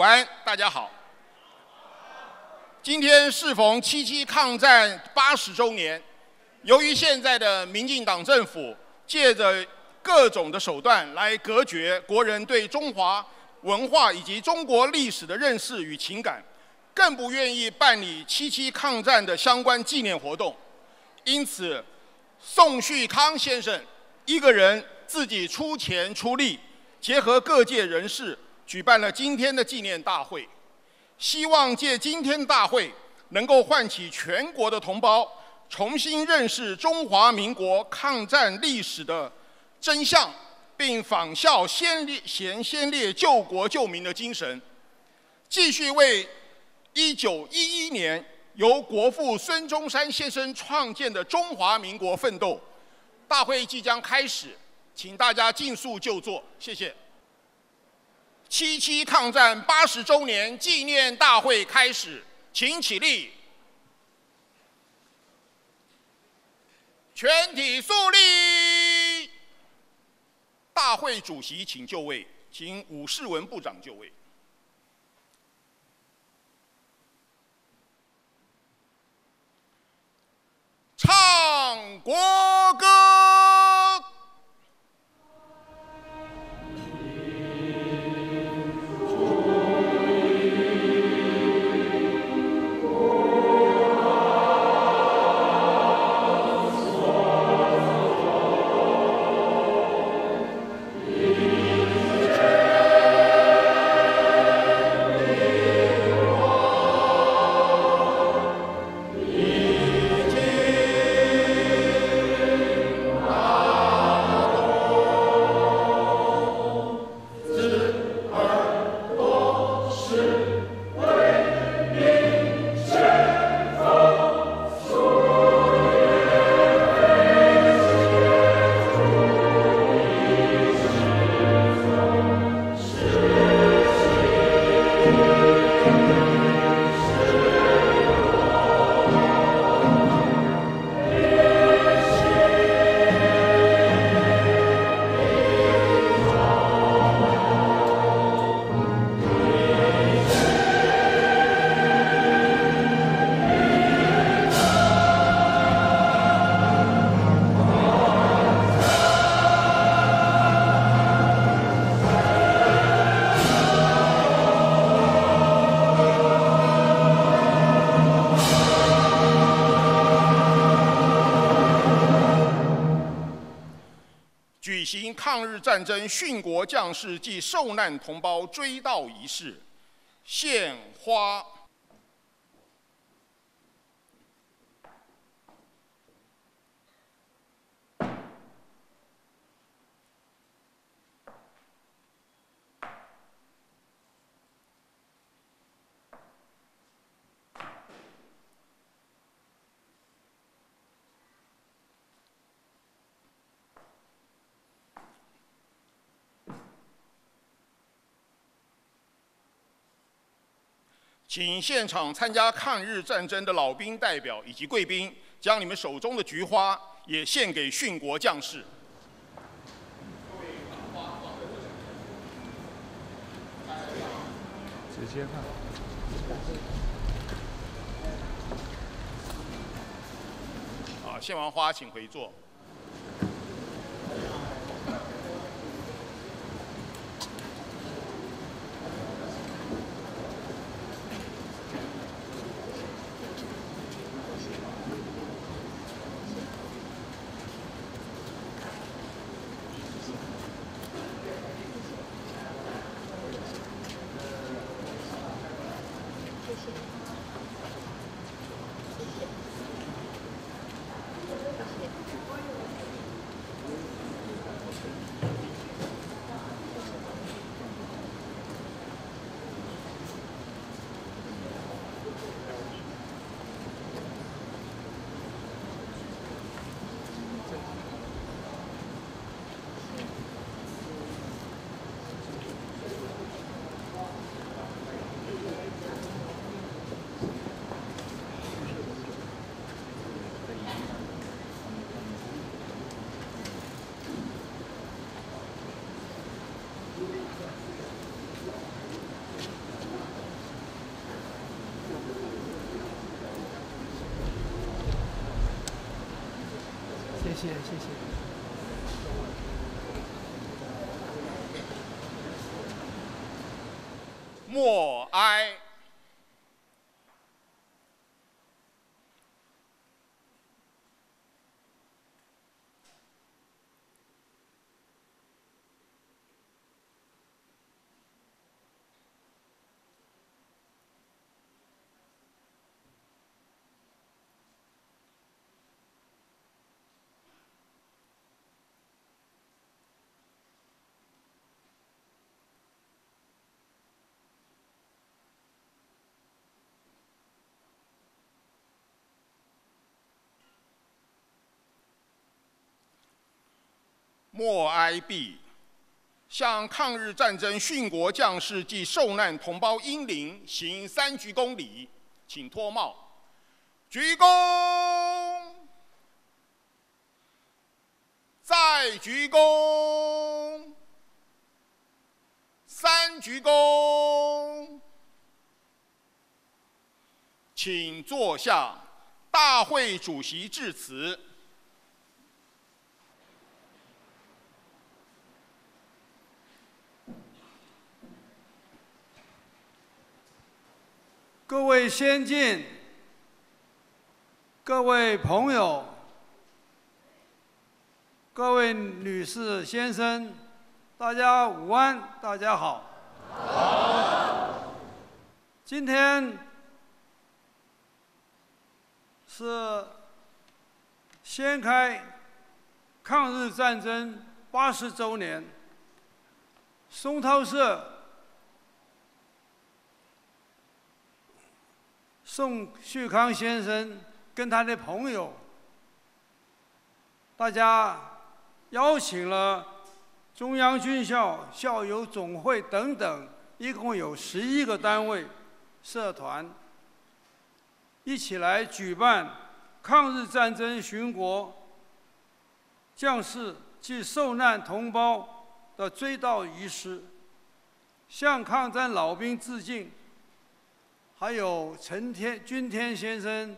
午安，大家好。今天适逢七七抗战八十周年，由于现在的民进党政府借着各种的手段来隔绝国人对中华文化以及中国历史的认识与情感，更不愿意办理七七抗战的相关纪念活动，因此，宋旭康先生一个人自己出钱出力，结合各界人士，举办了今天的纪念大会。希望借今天大会，能够唤起全国的同胞重新认识中华民国抗战历史的真相，并仿效先烈贤先烈救国救民的精神，继续为一九一一年由国父孙中山先生创建的中华民国奋斗。大会即将开始，请大家尽速就座，谢谢。七七抗战八十周年纪念大会开始，请起立，全体肃立。大会主席请就位，请武世文部长就位。唱国歌。战争殉国将士及受难同胞追悼仪式，献花。请现场参加抗日战争的老兵代表以及贵宾，将你们手中的菊花也献给殉国将士。直接看。啊，献完花，请回座。默哀毕，向抗日战争殉国将士及受难同胞英灵行三鞠躬礼，请脱帽，鞠躬，再鞠躬，三鞠躬，请坐下。大会主席致辞。各位先进，各位朋友，各位女士、先生，大家午安，大家好。好。今天是掀开抗日战争八十周年，松涛社。宋旭康先生跟他的朋友，大家邀请了中央军校校友总会等等，一共有十一个单位、社团，一起来举办抗日战争殉国将士及受难同胞的追悼仪式，向抗战老兵致敬。还有陈天君天先生，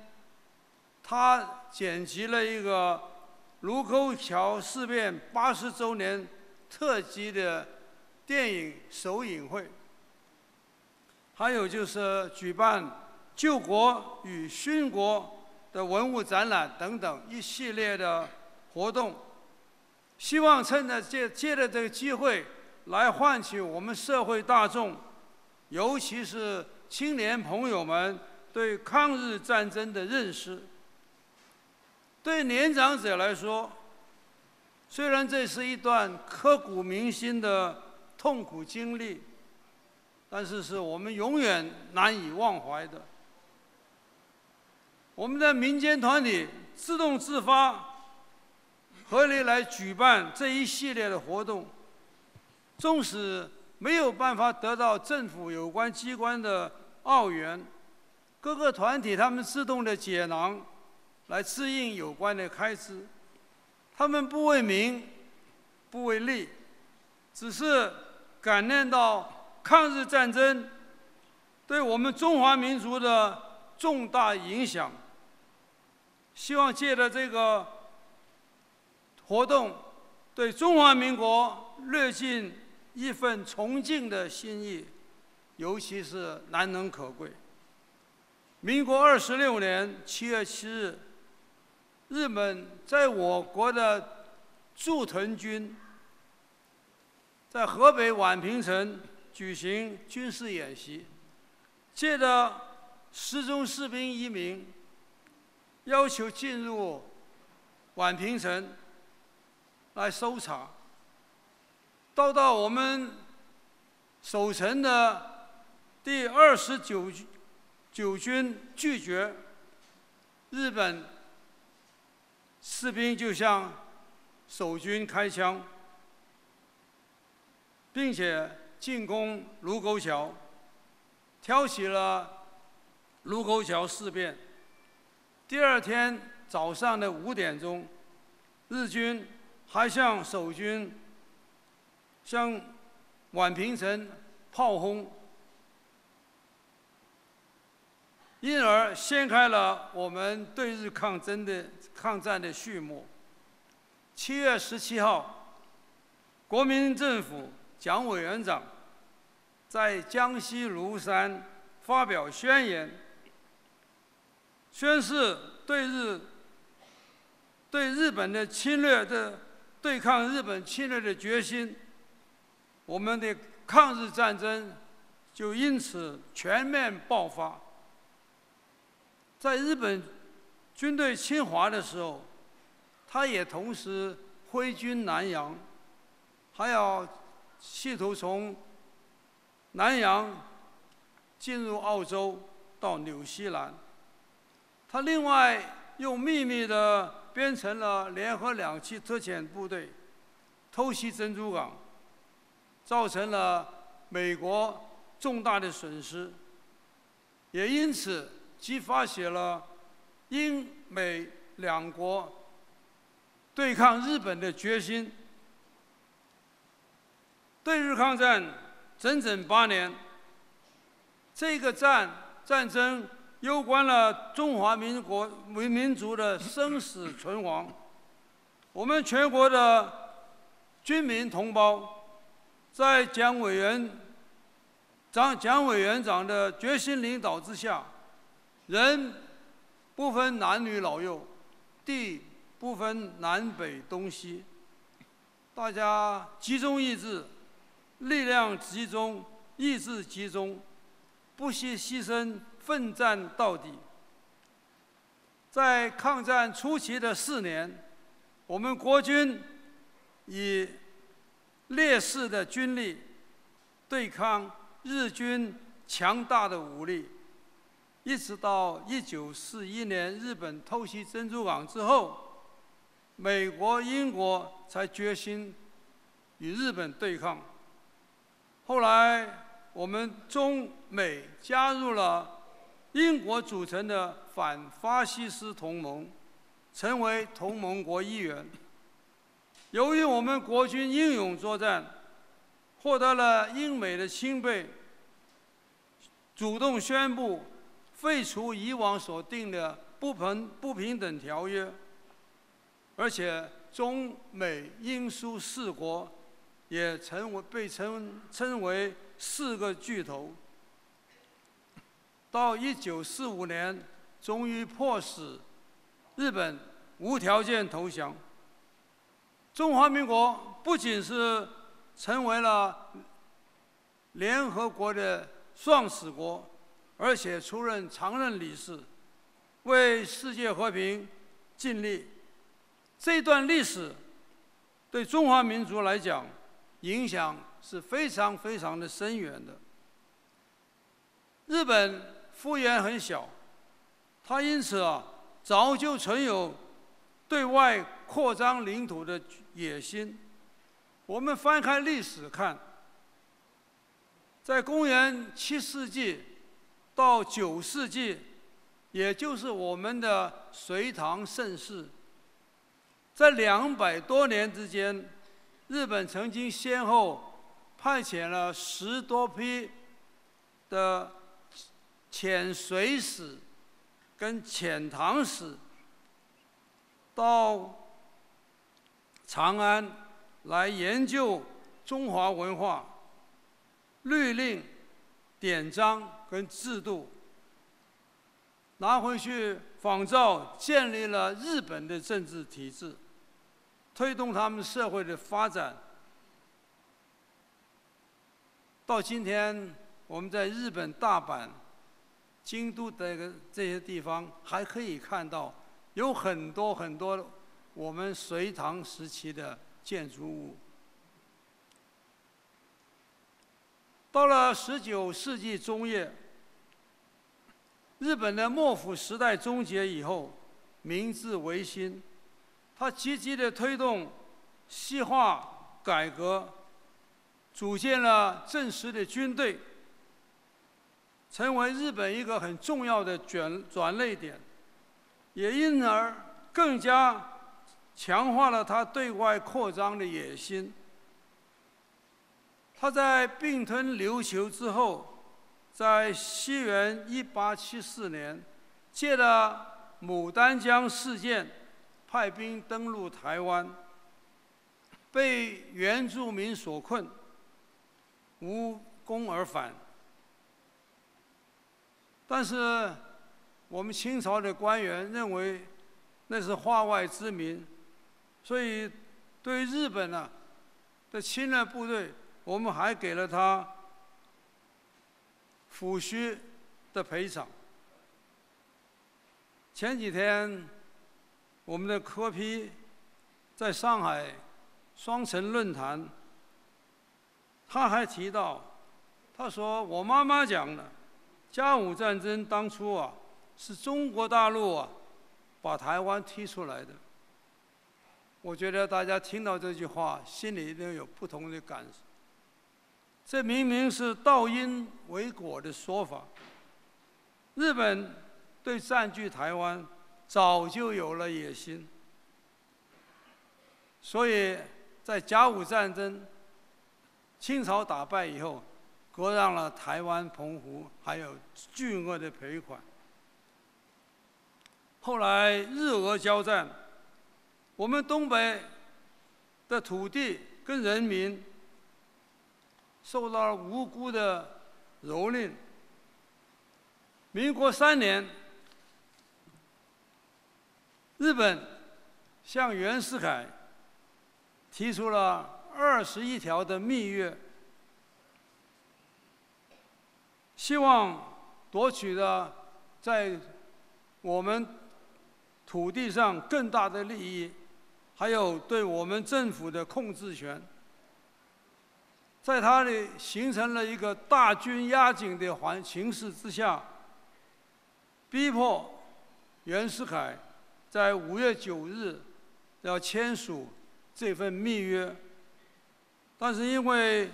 他剪辑了一个卢沟桥事变八十周年特辑的电影首映会。还有就是举办救国与殉国的文物展览等等一系列的活动，希望趁着借借着这个机会来唤起我们社会大众，尤其是。青年朋友们对抗日战争的认识，对年长者来说，虽然这是一段刻骨铭心的痛苦经历，但是是我们永远难以忘怀的。我们的民间团体自动自发，合力来举办这一系列的活动，纵使没有办法得到政府有关机关的。澳元，各个团体他们自动的解囊，来支应有关的开支。他们不为名，不为利，只是感念到抗日战争对我们中华民族的重大影响。希望借着这个活动，对中华民国略尽一份崇敬的心意，尤其是难能可贵。民国二十六年七月七日，日本在我国的驻屯军在河北宛平城举行军事演习。借着失踪士兵一名，要求进入宛平城来搜查，遭到我们守城的第二十九九军拒绝，日本士兵就向守军开枪，并且进攻卢沟桥。挑起了卢沟桥事变。第二天早上的五点钟，日军还向守军向宛平城炮轰，因而掀开了我们对日抗争的抗战的序幕。七月十七号，国民政府蒋委员长。在江西庐山发表宣言，宣誓对日对日本的侵略的对抗日本侵略的决心，我们的抗日战争就因此全面爆发。在日本军队侵华的时候，他也同时挥军南洋，还要企图从。南洋进入澳洲到纽西兰，他另外又秘密地编成了联合两栖特遣部队，偷袭珍珠港，造成了美国重大的损失，也因此激发起了英美两国对抗日本的决心，对日抗战。整整八年，这个战战争攸关了中华民国民民族的生死存亡。我们全国的军民同胞，在蒋委员长蒋委员长的决心领导之下，人不分男女老幼，地不分南北东西，大家集中意志。力量集中，意志集中，不惜牺牲，奋战到底。在抗战初期的四年，我们国军以劣势的军力对抗日军强大的武力，一直到一九四一年日本偷袭珍珠港之后，美国、英国才决心与日本对抗。后来，我们中美加入了英国组成的反法西斯同盟，成为同盟国一员。由于我们国军英勇作战，获得了英美的钦佩，主动宣布废除以往所定的不平不平等条约，而且中美英苏四国。也成为被称称为四个巨头。到一九四五年，终于迫使日本无条件投降。中华民国不仅是成为了联合国的创始国，而且出任常任理事，为世界和平尽力。这段历史对中华民族来讲，影响是非常非常的深远的。日本幅员很小，它因此啊早就存有对外扩张领土的野心。我们翻开历史看，在公元七世纪到九世纪，也就是我们的隋唐盛世，在两百多年之间。日本曾经先后派遣了十多批的遣隋使跟遣唐使到长安来研究中华文化、律令、典章跟制度，拿回去仿照，建立了日本的政治体制，推动他们社会的发展。到今天，我们在日本大阪、京都这个这些地方，还可以看到有很多很多我们隋唐时期的建筑物。到了十九世纪中叶，日本的幕府时代终结以后，明治维新，他积极的推动西化改革。组建了正式的军队，成为日本一个很重要的转转捩点，也因而更加强化了他对外扩张的野心。他在并吞琉球之后，在西元一八七四年，借了牡丹江事件，派兵登陆台湾，被原住民所困。无功而返，但是我们清朝的官员认为那是化外之民，所以对日本呢的侵略部队，我们还给了他抚恤的赔偿。前几天我们的科批在上海双城论坛。他还提到，他说：“我妈妈讲的，甲午战争当初啊，是中国大陆啊，把台湾踢出来的。”我觉得大家听到这句话，心里一定有不同的感受。这明明是倒因为果的说法。日本对占据台湾早就有了野心，所以在甲午战争。清朝打败以后，割让了台湾、澎湖，还有巨额的赔款。后来日俄交战，我们东北的土地跟人民受到了无辜的蹂躏。民国三年，日本向袁世凯提出了。二十一条的密约，希望夺取的在我们土地上更大的利益，还有对我们政府的控制权，在他的形成了一个大军压境的环形势之下，逼迫袁世凯在五月九日要签署这份密约。但是因为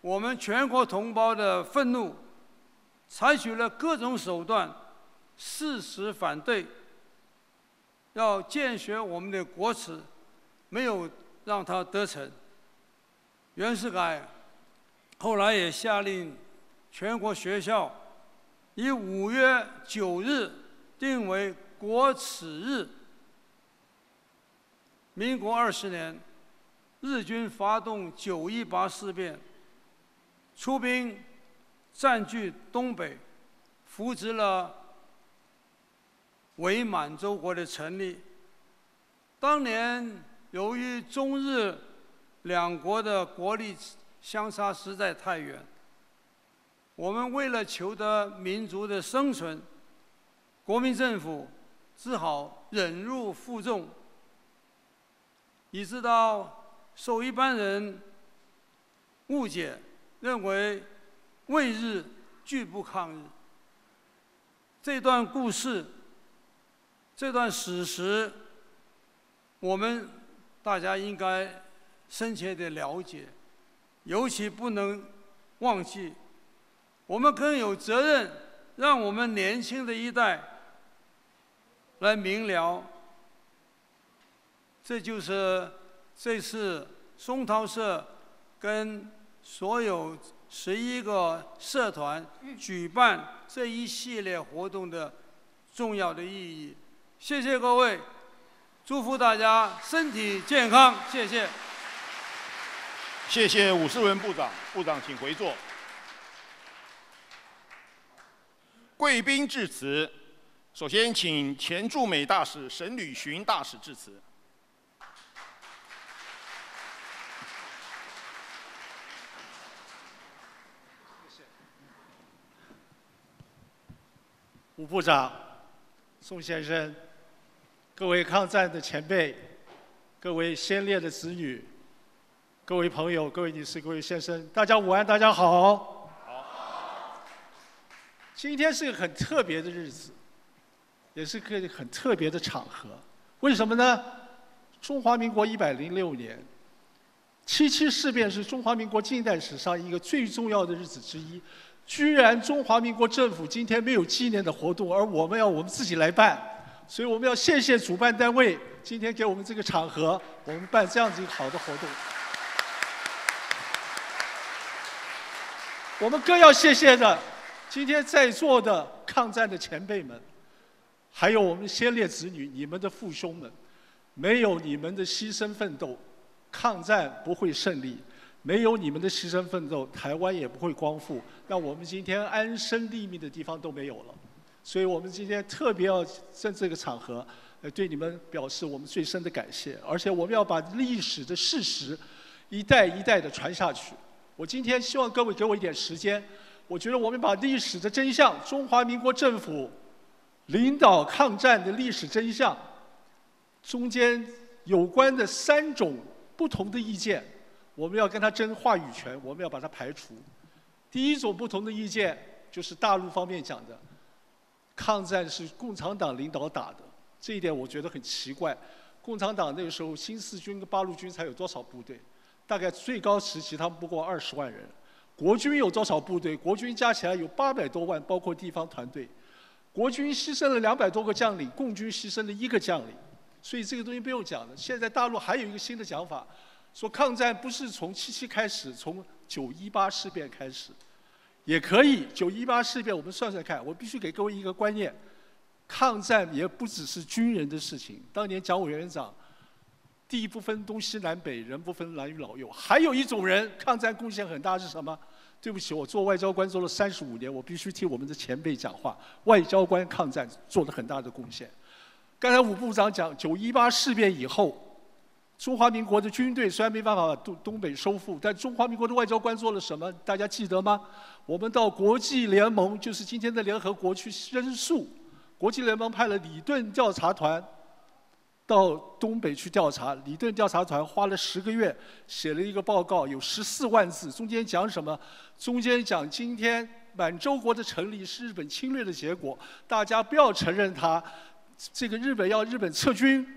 我们全国同胞的愤怒，采取了各种手段，誓死反对，要建学我们的国耻，没有让他得逞。袁世凯后来也下令全国学校以五月九日定为国耻日。民国二十年。日军发动九一八事变，出兵占据东北，扶植了伪满洲国的成立。当年由于中日两国的国力相差实在太远，我们为了求得民族的生存，国民政府只好忍辱负重，一直到。受一般人误解，认为为日拒不抗日。这段故事，这段史实，我们大家应该深切的了解，尤其不能忘记。我们更有责任，让我们年轻的一代来明了。这就是。这次松涛社跟所有十一个社团举办这一系列活动的重要的意义。谢谢各位，祝福大家身体健康，谢谢。谢谢伍世文部长，部长请回座。贵宾致辞，首先请前驻美大使沈履寻大使致辞。吴部长、宋先生、各位抗战的前辈、各位先烈的子女、各位朋友、各位女士、各位先生，大家午安，大家好。好。今天是个很特别的日子，也是个很特别的场合。为什么呢？中华民国一百零六年，七七事变是中华民国近代史上一个最重要的日子之一。居然中华民国政府今天没有纪念的活动，而我们要我们自己来办，所以我们要谢谢主办单位今天给我们这个场合，我们办这样子一个好的活动。我们更要谢谢的，今天在座的抗战的前辈们，还有我们先烈子女，你们的父兄们，没有你们的牺牲奋斗，抗战不会胜利。没有你们的牺牲奋斗，台湾也不会光复，那我们今天安身立命的地方都没有了。所以我们今天特别要在这个场合，呃，对你们表示我们最深的感谢。而且我们要把历史的事实一代一代的传下去。我今天希望各位给我一点时间，我觉得我们把历史的真相，中华民国政府领导抗战的历史真相，中间有关的三种不同的意见。我们要跟他争话语权，我们要把它排除。第一种不同的意见就是大陆方面讲的，抗战是共产党领导打的，这一点我觉得很奇怪。共产党那个时候新四军跟八路军才有多少部队？大概最高时期他们不过二十万人。国军有多少部队？国军加起来有八百多万，包括地方团队。国军牺牲了两百多个将领，共军牺牲了一个将领。所以这个东西不用讲了。现在大陆还有一个新的讲法。说抗战不是从七七开始，从九一八事变开始，也可以。九一八事变，我们算算看。我必须给各位一个观念：抗战也不只是军人的事情。当年蒋委员长，地不分东西南北，人不分男女老幼。还有一种人，抗战贡献很大是什么？对不起，我做外交官做了三十五年，我必须替我们的前辈讲话。外交官抗战做了很大的贡献。刚才武部长讲，九一八事变以后。中华民国的军队虽然没办法把东东北收复，但中华民国的外交官做了什么？大家记得吗？我们到国际联盟，就是今天的联合国去申诉。国际联盟派了李顿调查团到东北去调查。李顿调查团花了十个月，写了一个报告，有十四万字。中间讲什么？中间讲今天满洲国的成立是日本侵略的结果，大家不要承认它。这个日本要日本撤军。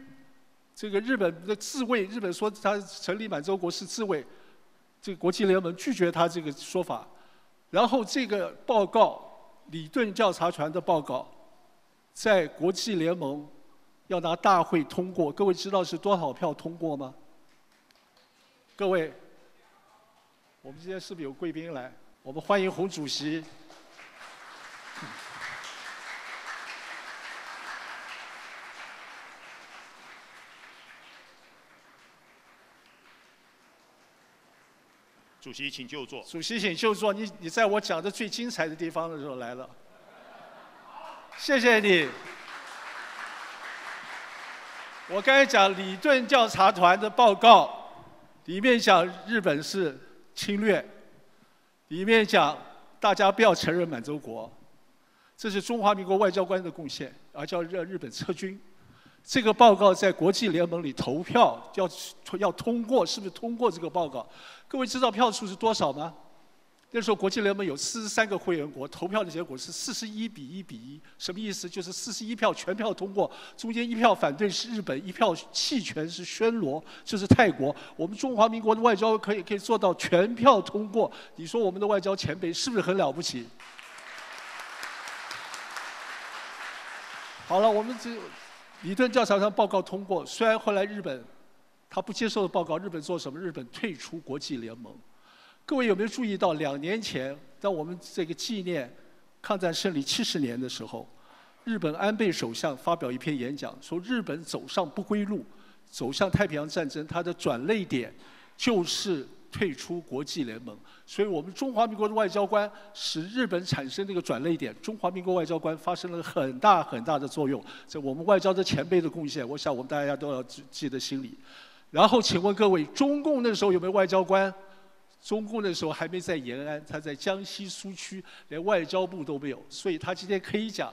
这个日本的自卫，日本说他成立满洲国是自卫，这个国际联盟拒绝他这个说法。然后这个报告，李顿调查团的报告，在国际联盟要拿大会通过，各位知道是多少票通过吗？各位，我们今天是不是有贵宾来？我们欢迎洪主席。主席，请就座。主席，请就座。你你在我讲的最精彩的地方的时候来了，谢谢你。我刚才讲李顿调查团的报告，里面讲日本是侵略，里面讲大家不要承认满洲国，这是中华民国外交官的贡献，而叫让日本撤军。这个报告在国际联盟里投票要要通过，是不是通过这个报告？各位知道票数是多少吗？那时候国际联盟有四十三个会员国，投票的结果是四十一比一比一，什么意思？就是四十一票全票通过，中间一票反对是日本，一票弃权是暹罗，就是泰国。我们中华民国的外交可以可以做到全票通过，你说我们的外交前辈是不是很了不起？好了，我们这。理论调查团报告通过，虽然后来日本他不接受的报告，日本做什么？日本退出国际联盟。各位有没有注意到，两年前在我们这个纪念抗战胜利七十年的时候，日本安倍首相发表一篇演讲，说日本走上不归路，走向太平洋战争，它的转泪点就是退出国际联盟。所以我们中华民国的外交官使日本产生这个转泪点，中华民国外交官发生了很大很大的作用。这我们外交的前辈的贡献，我想我们大家都要记记在心里。然后请问各位，中共那时候有没有外交官？中共那时候还没在延安，他在江西苏区，连外交部都没有。所以他今天可以讲，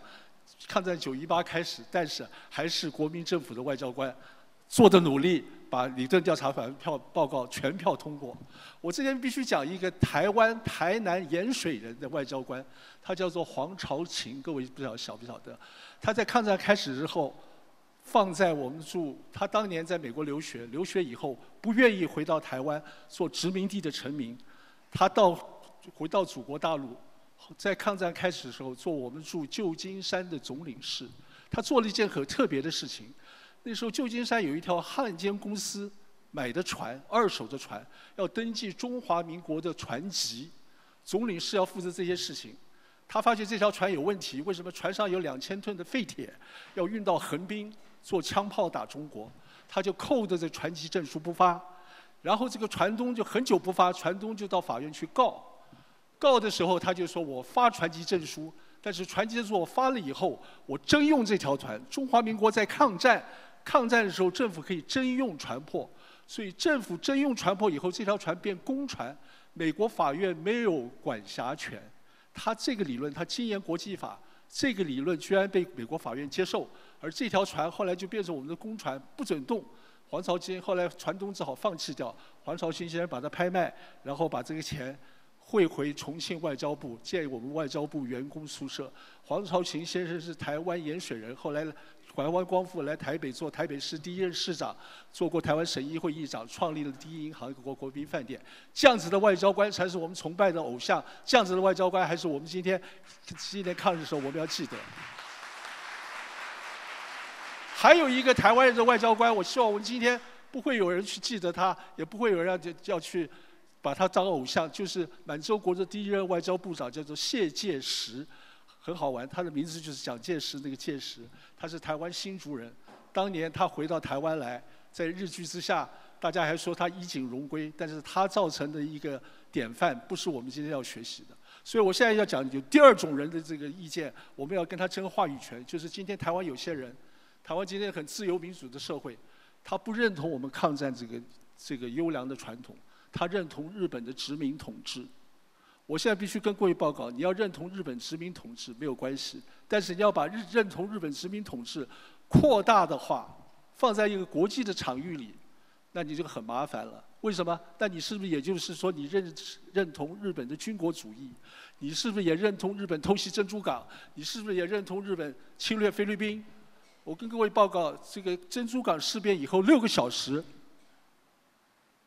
抗战九一八开始，但是还是国民政府的外交官做的努力，把李顿调查反票报告全票通过。我这边必须讲一个台湾台南盐水人的外交官，他叫做黄朝琴，各位不晓晓不晓得？他在抗战开始之后。放在我们住，他当年在美国留学，留学以后不愿意回到台湾做殖民地的臣民，他到回到祖国大陆，在抗战开始的时候做我们驻旧金山的总领事，他做了一件很特别的事情。那时候旧金山有一条汉奸公司买的船，二手的船，要登记中华民国的船籍，总领事要负责这些事情。他发觉这条船有问题，为什么船上有两千吨的废铁要运到横滨？做枪炮打中国，他就扣着这船籍证书不发，然后这个船东就很久不发，船东就到法院去告，告的时候他就说我发船籍证书，但是船籍证书我发了以后，我征用这条船，中华民国在抗战，抗战的时候政府可以征用船舶，所以政府征用船舶以后，这条船变公船，美国法院没有管辖权，他这个理论他精研国际法。这个理论居然被美国法院接受，而这条船后来就变成我们的公船，不准动。黄朝金后来船东只好放弃掉，黄朝金先生把它拍卖，然后把这个钱会回重庆外交部，建我们外交部员工宿舍。黄朝琴先生是台湾盐水人，后来。台湾光复来台北做台北市第一任市长，做过台湾省议会议长，创立了第一银行国国宾饭店。这样子的外交官才是我们崇拜的偶像。这样子的外交官还是我们今天今天抗日的时候我们要记得。还有一个台湾人的外交官，我希望我们今天不会有人去记得他，也不会有人要要去把他当偶像，就是满洲国的第一任外交部长，叫做谢介石。很好玩，他的名字就是蒋介石那个介石，他是台湾新竹人。当年他回到台湾来，在日据之下，大家还说他衣锦荣归，但是他造成的一个典范，不是我们今天要学习的。所以我现在要讲有第二种人的这个意见，我们要跟他争话语权，就是今天台湾有些人，台湾今天很自由民主的社会，他不认同我们抗战这个这个优良的传统，他认同日本的殖民统治。我现在必须跟各位报告，你要认同日本殖民统治没有关系，但是你要把日认同日本殖民统治扩大的话，放在一个国际的场域里，那你就很麻烦了。为什么？那你是不是也就是说你认认同日本的军国主义？你是不是也认同日本偷袭珍珠港？你是不是也认同日本侵略菲律宾？我跟各位报告，这个珍珠港事变以后六个小时。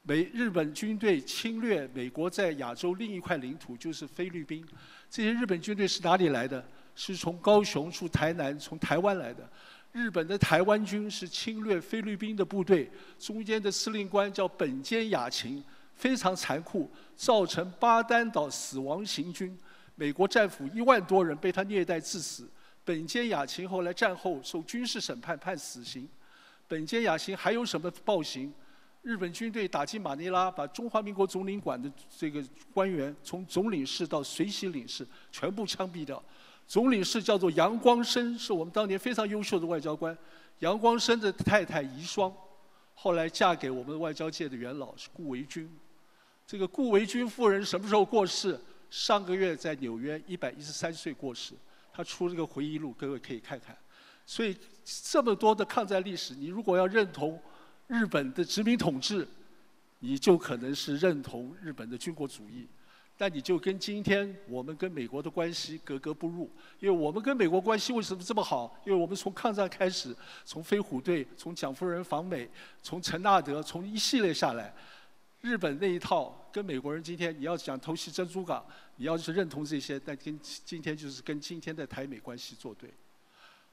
美日本军队侵略美国在亚洲另一块领土，就是菲律宾。这些日本军队是哪里来的？是从高雄、出台南、从台湾来的。日本的台湾军是侵略菲律宾的部队，中间的司令官叫本间雅晴，非常残酷，造成巴丹岛死亡行军，美国战俘一万多人被他虐待致死。本间雅晴后来战后受军事审判，判死刑。本间雅晴还有什么暴行？日本军队打进马尼拉，把中华民国总领馆的这个官员，从总领事到随行领事全部枪毙掉。总领事叫做杨光生，是我们当年非常优秀的外交官。杨光生的太太遗孀，后来嫁给我们外交界的元老是顾维钧。这个顾维钧夫人什么时候过世？上个月在纽约，一百一十三岁过世。她出了个回忆录，各位可以看看。所以这么多的抗战历史，你如果要认同。日本的殖民统治，你就可能是认同日本的军国主义，但你就跟今天我们跟美国的关系格格不入。因为我们跟美国关系为什么这么好？因为我们从抗战开始，从飞虎队，从蒋夫人访美，从陈纳德，从一系列下来，日本那一套跟美国人今天你要讲偷袭珍珠港，你要是认同这些，但跟今天就是跟今天的台美关系作对。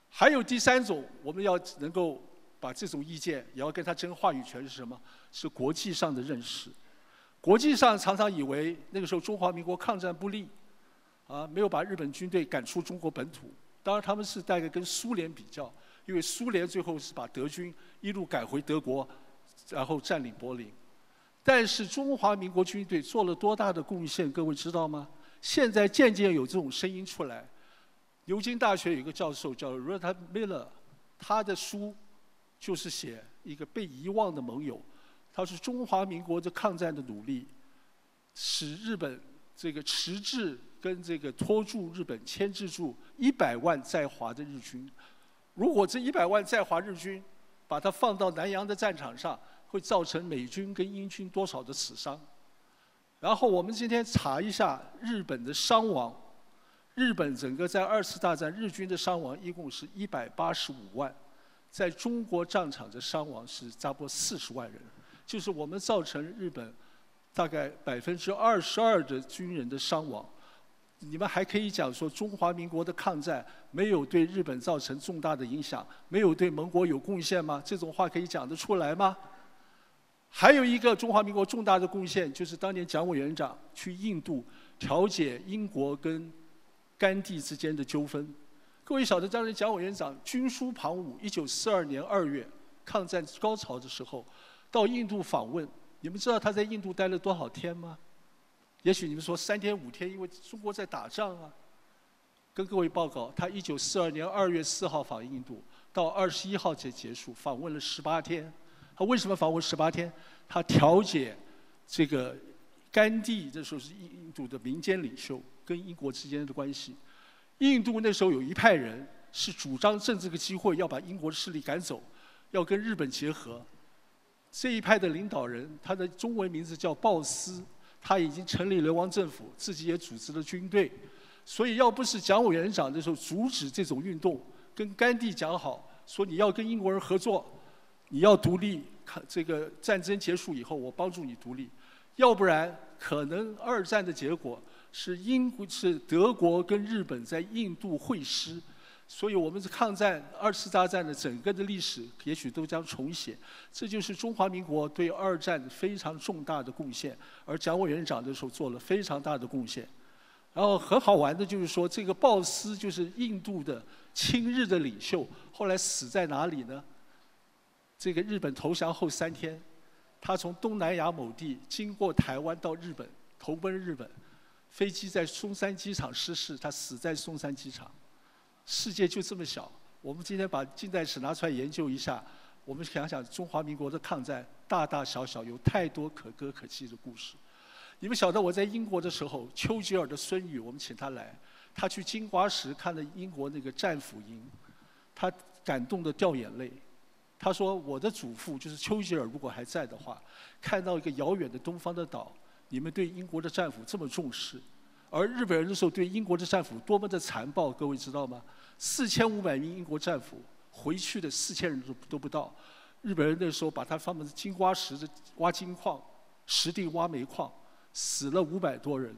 还有第三种，我们要能够。把这种意见也要跟他争话语权是什么？是国际上的认识。国际上常常以为那个时候中华民国抗战不利，啊，没有把日本军队赶出中国本土。当然他们是大概跟苏联比较，因为苏联最后是把德军一路赶回德国，然后占领柏林。但是中华民国军队做了多大的贡献，各位知道吗？现在渐渐有这种声音出来。牛津大学有一个教授叫 Rita Miller，他的书就是写一个被遗忘的盟友。他是中华民国的抗战的努力，使日本这个迟滞跟这个拖住日本、牵制住一百万在华的日军。如果这一百万在华日军把它放到南洋的战场上，会造成美军跟英军多少的死伤？然后我们今天查一下日本的伤亡。日本整个在二次大战日军的伤亡一共是一百八十五万，在中国战场的伤亡是差不多四十万人，就是我们造成日本大概百分之二十二的军人的伤亡。你们还可以讲说中华民国的抗战没有对日本造成重大的影响，没有对盟国有贡献吗？这种话可以讲得出来吗？还有一个中华民国重大的贡献，就是当年蒋委员长去印度调解英国跟。甘地之间的纠纷，各位晓得，当年蒋委员长军书旁弩，一九四二年二月，抗战高潮的时候，到印度访问。你们知道他在印度待了多少天吗？也许你们说三天五天，因为中国在打仗啊。跟各位报告，他一九四二年二月四号访印度，到二十一号才结束，访问了十八天。他为什么访问十八天？他调解这个甘地，这时候是印印度的民间领袖。跟英国之间的关系，印度那时候有一派人是主张趁这个机会要把英国的势力赶走，要跟日本结合。这一派的领导人，他的中文名字叫鲍斯，他已经成立流亡政府，自己也组织了军队。所以要不是蒋委员长那时候阻止这种运动，跟甘地讲好，说你要跟英国人合作，你要独立，看这个战争结束以后，我帮助你独立。要不然，可能二战的结果。是英国是德国跟日本在印度会师，所以我们是抗战二次大战的整个的历史，也许都将重写。这就是中华民国对二战非常重大的贡献，而蒋委员长的时候做了非常大的贡献。然后很好玩的就是说，这个鲍斯就是印度的亲日的领袖，后来死在哪里呢？这个日本投降后三天，他从东南亚某地经过台湾到日本，投奔日本。飞机在松山机场失事，他死在松山机场。世界就这么小，我们今天把近代史拿出来研究一下，我们想想中华民国的抗战，大大小小有太多可歌可泣的故事。你们晓得我在英国的时候，丘吉尔的孙女，我们请他来，他去金瓜石看了英国那个战俘营，他感动的掉眼泪。他说：“我的祖父就是丘吉尔，如果还在的话，看到一个遥远的东方的岛。”你们对英国的战俘这么重视，而日本人的时候对英国的战俘多么的残暴，各位知道吗？四千五百名英国战俘回去的四千人都都不到，日本人那时候把他放在金瓜石的挖金矿，实地挖煤矿，死了五百多人。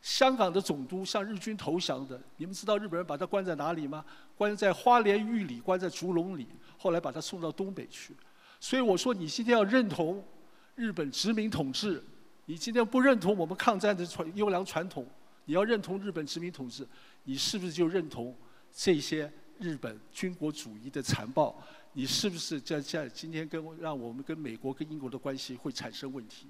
香港的总督向日军投降的，你们知道日本人把他关在哪里吗？关在花莲狱里，关在竹笼里，后来把他送到东北去。所以我说，你今天要认同日本殖民统治。你今天不认同我们抗战的传优良传统，你要认同日本殖民统治，你是不是就认同这些日本军国主义的残暴？你是不是在在今天跟让我们跟美国跟英国的关系会产生问题？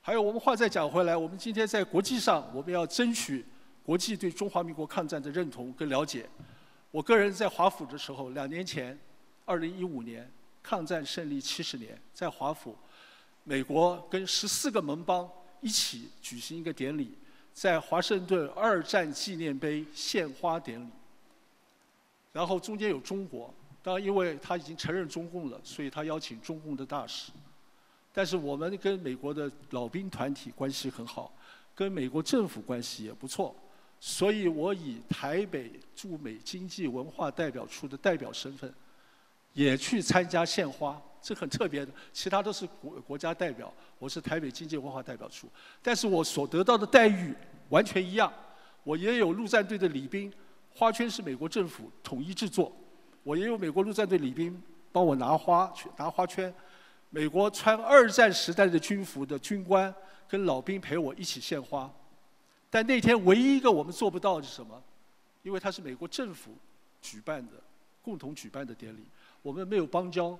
还有我们话再讲回来，我们今天在国际上，我们要争取国际对中华民国抗战的认同跟了解。我个人在华府的时候，两年前，二零一五年抗战胜利七十年，在华府。美国跟十四个盟邦一起举行一个典礼，在华盛顿二战纪念碑献花典礼。然后中间有中国，当然因为他已经承认中共了，所以他邀请中共的大使。但是我们跟美国的老兵团体关系很好，跟美国政府关系也不错，所以我以台北驻美经济文化代表处的代表身份，也去参加献花。是很特别的，其他都是国国家代表，我是台北经济文化代表处，但是我所得到的待遇完全一样。我也有陆战队的礼宾，花圈是美国政府统一制作，我也有美国陆战队礼宾帮我拿花去，拿花圈。美国穿二战时代的军服的军官跟老兵陪我一起献花。但那天唯一一个我们做不到的是什么？因为它是美国政府举办的、共同举办的典礼，我们没有邦交。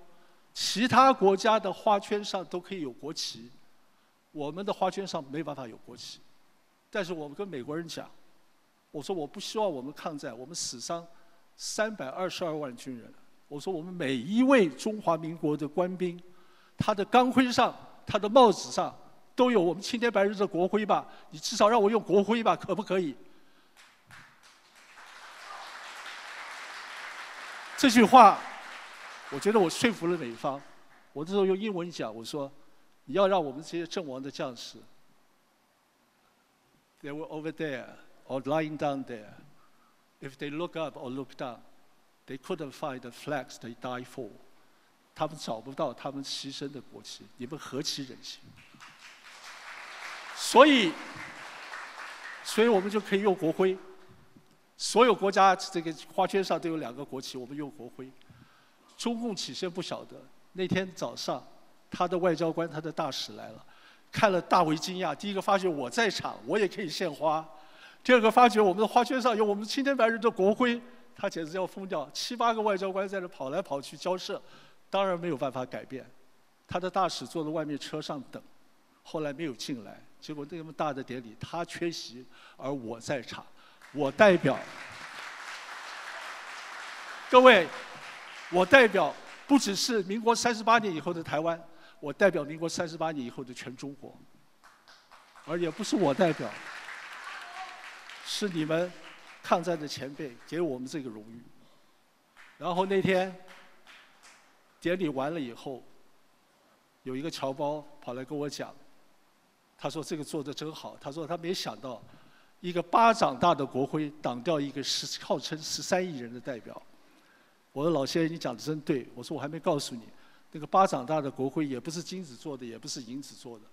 其他国家的花圈上都可以有国旗，我们的花圈上没办法有国旗。但是我们跟美国人讲，我说我不希望我们抗战，我们死伤三百二十二万军人。我说我们每一位中华民国的官兵，他的钢盔上、他的帽子上都有我们青天白日的国徽吧？你至少让我用国徽吧，可不可以？这句话。我觉得我说服了美方，我这时候用英文讲，我说，你要让我们这些阵亡的将士，they were over there or lying down there. If they look up or look down, they couldn't find the flags they die for. 他们找不到他们牺牲的国旗，你们何其忍心！所以，所以我们就可以用国徽。所有国家这个花圈上都有两个国旗，我们用国徽。中共起先不晓得，那天早上，他的外交官、他的大使来了，看了大为惊讶。第一个发觉我在场，我也可以献花；第二个发觉我们的花圈上有我们青天白日的国徽，他简直要疯掉。七八个外交官在那跑来跑去交涉，当然没有办法改变。他的大使坐在外面车上等，后来没有进来。结果那么大的典礼，他缺席，而我在场，我代表各位。我代表不只是民国三十八年以后的台湾，我代表民国三十八年以后的全中国，而也不是我代表，是你们抗战的前辈给我们这个荣誉。然后那天典礼完了以后，有一个侨胞跑来跟我讲，他说这个做的真好，他说他没想到一个巴掌大的国徽挡掉一个十号称十三亿人的代表。我说老先生，你讲的真对。我说我还没告诉你，那个巴掌大的国徽也不是金子做的，也不是银子做的，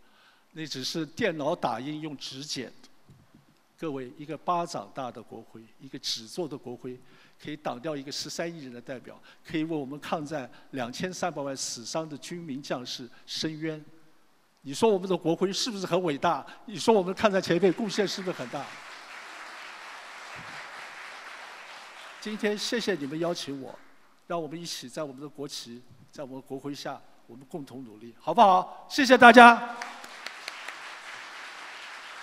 那只是电脑打印用纸剪的。各位，一个巴掌大的国徽，一个纸做的国徽，可以挡掉一个十三亿人的代表，可以为我们抗战两千三百万死伤的军民将士伸冤。你说我们的国徽是不是很伟大？你说我们抗战前辈贡献是不是很大？今天谢谢你们邀请我。让我们一起在我们的国旗，在我们国徽下，我们共同努力，好不好？谢谢大家。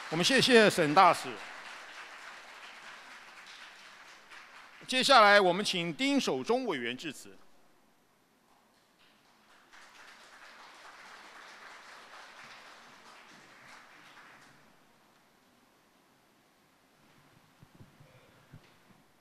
我们谢谢沈大使。接下来，我们请丁守中委员致辞。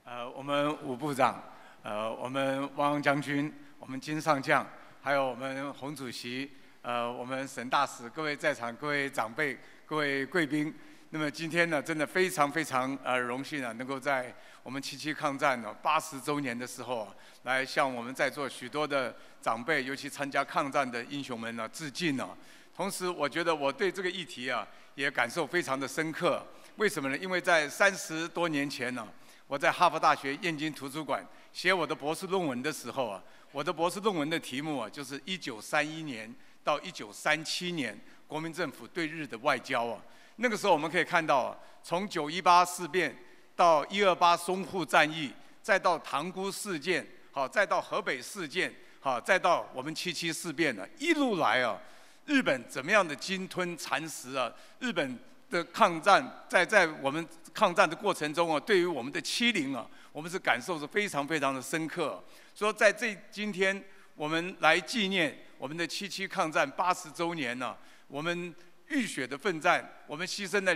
呃，我们吴部长。呃，我们汪将军，我们金上将，还有我们洪主席，呃，我们沈大使，各位在场各位长辈、各位贵宾，那么今天呢，真的非常非常呃荣幸啊，能够在我们七七抗战呢八十周年的时候啊，来向我们在座许多的长辈，尤其参加抗战的英雄们呢致敬呢。同时，我觉得我对这个议题啊，也感受非常的深刻。为什么呢？因为在三十多年前呢，我在哈佛大学燕京图书馆。写我的博士论文的时候啊，我的博士论文的题目啊，就是一九三一年到一九三七年国民政府对日的外交啊。那个时候我们可以看到啊，从九一八事变到一二八淞沪战役，再到塘沽事件，好，再到河北事件，好，再到我们七七事变呢，一路来啊，日本怎么样的鲸吞蚕食啊？日本的抗战在在我们抗战的过程中啊，对于我们的欺凌啊。我们是感受是非常非常的深刻，说在这今天我们来纪念我们的七七抗战八十周年呢，我们浴血的奋战，我们牺牲了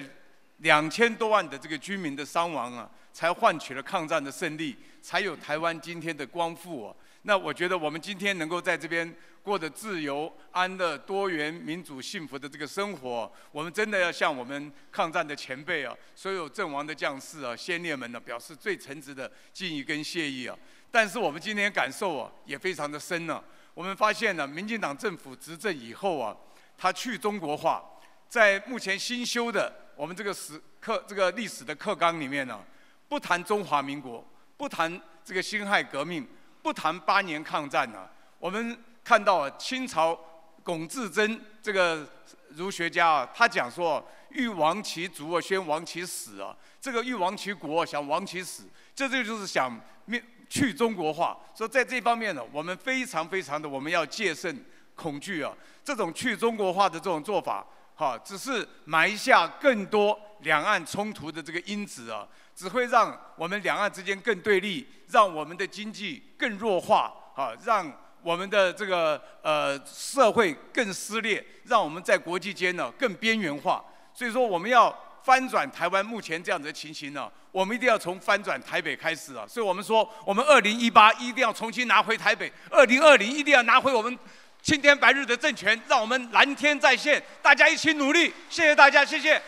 两千多万的这个居民的伤亡啊，才换取了抗战的胜利，才有台湾今天的光复啊。那我觉得我们今天能够在这边过得自由、安乐、多元、民主、幸福的这个生活，我们真的要向我们抗战的前辈啊，所有阵亡的将士啊、先烈们呢，表示最诚挚的敬意跟谢意啊。但是我们今天感受啊，也非常的深呢。我们发现呢，民进党政府执政以后啊，它去中国化，在目前新修的我们这个史课这个历史的课纲里面呢，不谈中华民国，不谈这个辛亥革命。不谈八年抗战呢，我们看到清朝龚自珍这个儒学家啊，他讲说，欲亡其族啊先亡其史啊，这个欲亡其国想亡其史，这这就是想灭去中国化。所以在这方面呢，我们非常非常的我们要戒慎恐惧啊，这种去中国化的这种做法，哈，只是埋下更多两岸冲突的这个因子啊，只会让我们两岸之间更对立，让我们的经济更弱化啊，让我们的这个呃社会更撕裂，让我们在国际间呢更边缘化。所以说，我们要翻转台湾目前这样子的情形呢，我们一定要从翻转台北开始啊。所以我们说，我们二零一八一定要重新拿回台北，二零二零一定要拿回我们青天白日的政权，让我们蓝天再现，大家一起努力。谢谢大家，谢谢。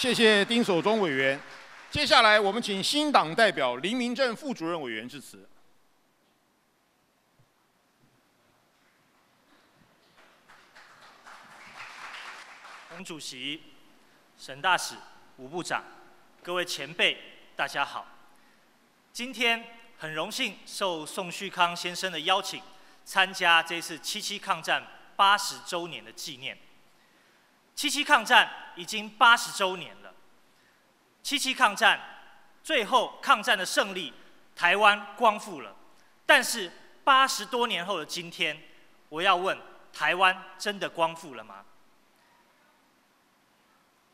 谢谢丁守中委员。接下来，我们请新党代表林明正副主任委员致辞。洪主席、沈大使、吴部长、各位前辈，大家好。今天很荣幸受宋旭康先生的邀请，参加这次七七抗战八十周年的纪念。七七抗战已经八十周年了。七七抗战最后抗战的胜利，台湾光复了。但是八十多年后的今天，我要问：台湾真的光复了吗？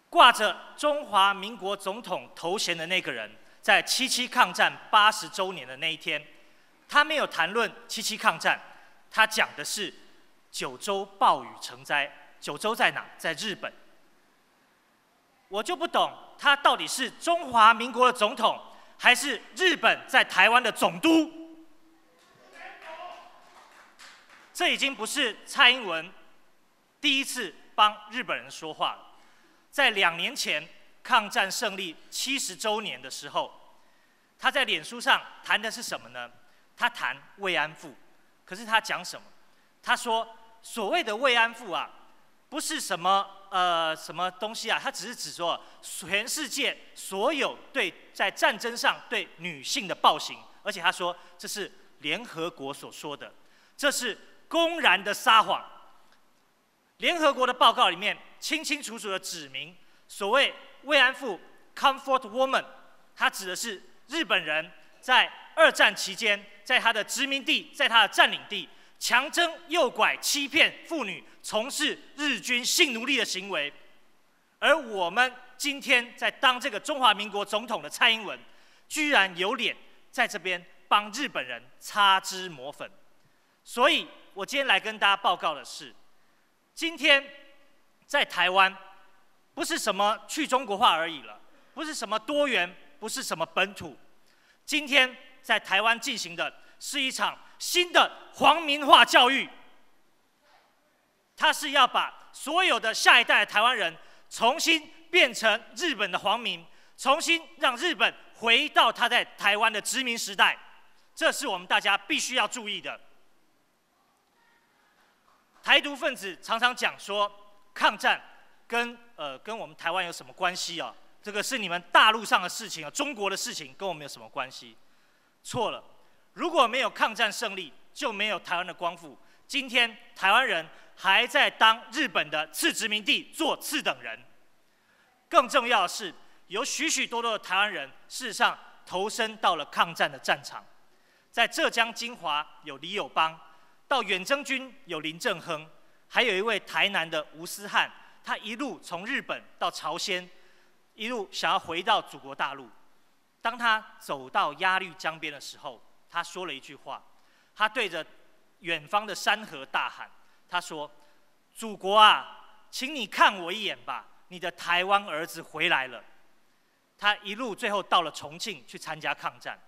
挂着中华民国总统头衔的那个人，在七七抗战八十周年的那一天，他没有谈论七七抗战，他讲的是九州暴雨成灾。九州在哪？在日本。我就不懂，他到底是中华民国的总统，还是日本在台湾的总督？这已经不是蔡英文第一次帮日本人说话了。在两年前抗战胜利七十周年的时候，他在脸书上谈的是什么呢？他谈慰安妇，可是他讲什么？他说所谓的慰安妇啊，不是什么呃什么东西啊，他只是指说全世界所有对在战争上对女性的暴行，而且他说这是联合国所说的，这是公然的撒谎。联合国的报告里面清清楚楚的指明，所谓慰安妇 （comfort woman），它指的是日本人在二战期间，在他的殖民地，在他的占领地，强征、诱拐、欺骗妇女，从事日军性奴隶的行为。而我们今天在当这个中华民国总统的蔡英文，居然有脸在这边帮日本人擦脂抹粉。所以我今天来跟大家报告的是。今天在台湾，不是什么去中国化而已了，不是什么多元，不是什么本土。今天在台湾进行的是一场新的皇民化教育，他是要把所有的下一代台湾人重新变成日本的皇民，重新让日本回到他在台湾的殖民时代，这是我们大家必须要注意的。台独分子常常讲说，抗战跟呃跟我们台湾有什么关系啊？这个是你们大陆上的事情啊，中国的事情跟我们有什么关系？错了，如果没有抗战胜利，就没有台湾的光复。今天台湾人还在当日本的次殖民地做次等人。更重要的是，有许许多多的台湾人事实上投身到了抗战的战场，在浙江金华有李友邦。到远征军有林正亨，还有一位台南的吴思汉，他一路从日本到朝鲜，一路想要回到祖国大陆。当他走到鸭绿江边的时候，他说了一句话，他对着远方的山河大喊：“他说，祖国啊，请你看我一眼吧，你的台湾儿子回来了。”他一路最后到了重庆去参加抗战。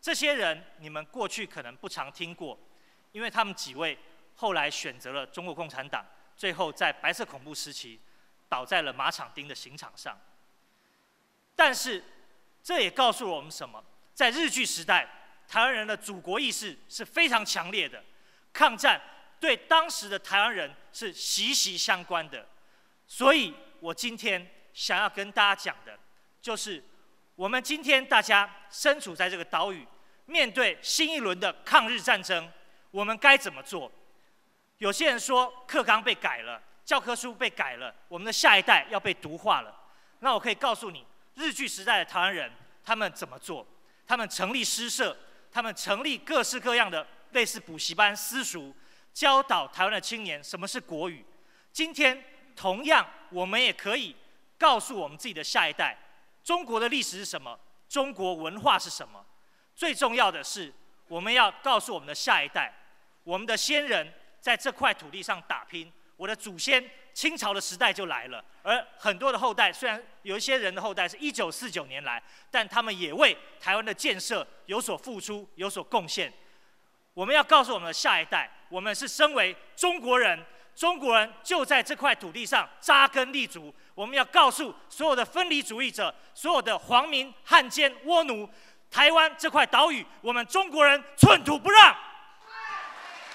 这些人你们过去可能不常听过。因为他们几位后来选择了中国共产党，最后在白色恐怖时期倒在了马场町的刑场上。但是，这也告诉了我们什么？在日据时代，台湾人的祖国意识是非常强烈的，抗战对当时的台湾人是息息相关的。所以我今天想要跟大家讲的，就是我们今天大家身处在这个岛屿，面对新一轮的抗日战争。我们该怎么做？有些人说课纲被改了，教科书被改了，我们的下一代要被毒化了。那我可以告诉你，日据时代的台湾人他们怎么做？他们成立诗社，他们成立各式各样的类似补习班、私塾，教导台湾的青年什么是国语。今天同样，我们也可以告诉我们自己的下一代，中国的历史是什么，中国文化是什么。最重要的是，我们要告诉我们的下一代，我们的先人在这块土地上打拼。我的祖先清朝的时代就来了，而很多的后代，虽然有一些人的后代是一九四九年来，但他们也为台湾的建设有所付出、有所贡献。我们要告诉我们的下一代，我们是身为中国人，中国人就在这块土地上扎根立足。我们要告诉所有的分离主义者、所有的皇民、汉奸、倭奴。台湾这块岛屿，我们中国人寸土不让。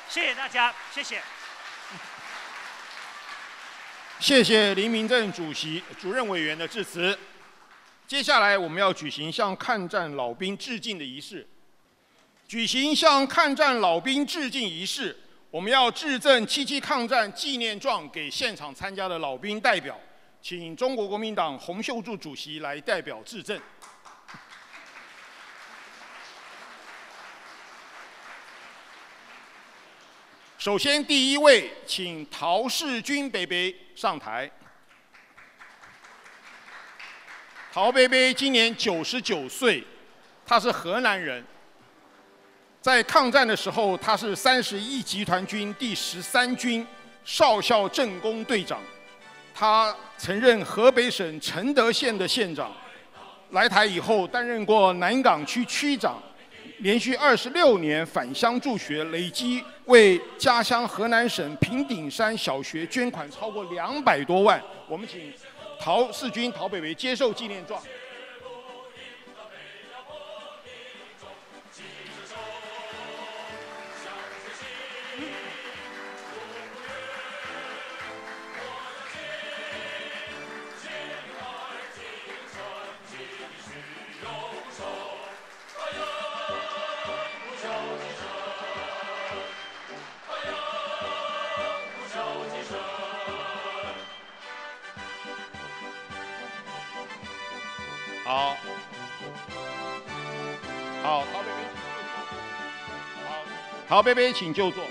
谢谢大家，谢谢。谢谢林明正主席、主任委员的致辞。接下来我们要举行向抗战老兵致敬的仪式。举行向抗战老兵致敬仪式，我们要致赠七七抗战纪念状给现场参加的老兵代表，请中国国民党洪秀柱主席来代表致赠。首先，第一位，请陶世军伯伯上台。陶伯伯今年九十九岁，他是河南人。在抗战的时候，他是三十一集团军第十三军少校政工队长。他曾任河北省承德县的县长。来台以后，担任过南岗区区长。连续二十六年返乡助学，累计为家乡河南省平顶山小学捐款超过两百多万。我们请陶世军、陶北北接受纪念状。陶贝贝，请就坐。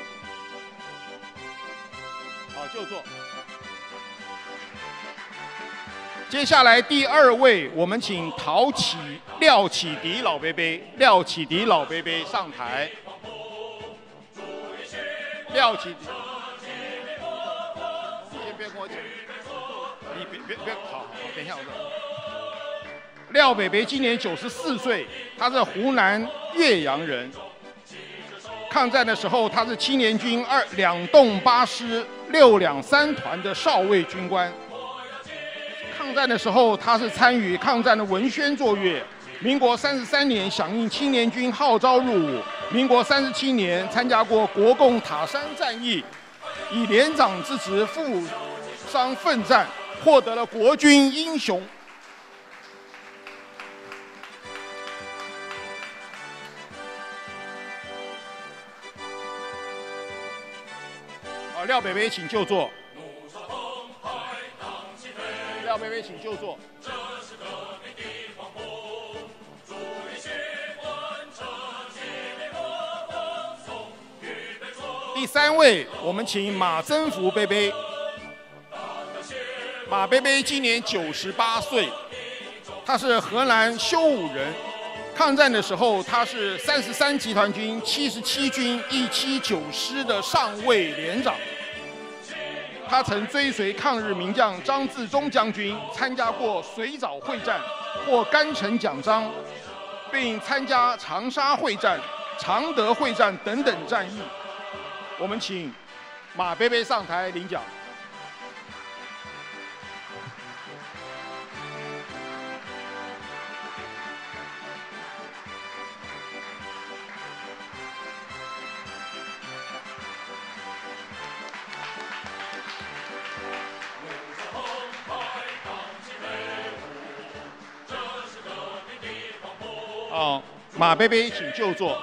好，就坐。接下来第二位，我们请陶启廖启迪老贝贝，廖启迪老贝贝上台。廖启迪，你先别跟我讲，你别别别，好好好，等一下我说。廖北北今年九十四岁，他是湖南岳阳人。抗战的时候，他是七年军二两栋八师六两三团的少尉军官。抗战的时候，他是参与抗战的文宣作业。民国三十三年响应青年军号召入伍。民国三十七年参加过国共塔山战役，以连长之职负伤奋战，获得了国军英雄。廖北北，请就坐。廖北北，请就坐。第三位，我们请马增福贝贝。马贝贝今年九十八岁，他是河南修武人。抗战的时候，他是三十三集团军七十七军一七九师的上尉连长。他曾追随抗日名将张自忠将军参加过水藻会战，获甘城奖章，并参加长沙会战、常德会战等等战役。我们请马贝贝上台领奖。马贝贝，请就坐。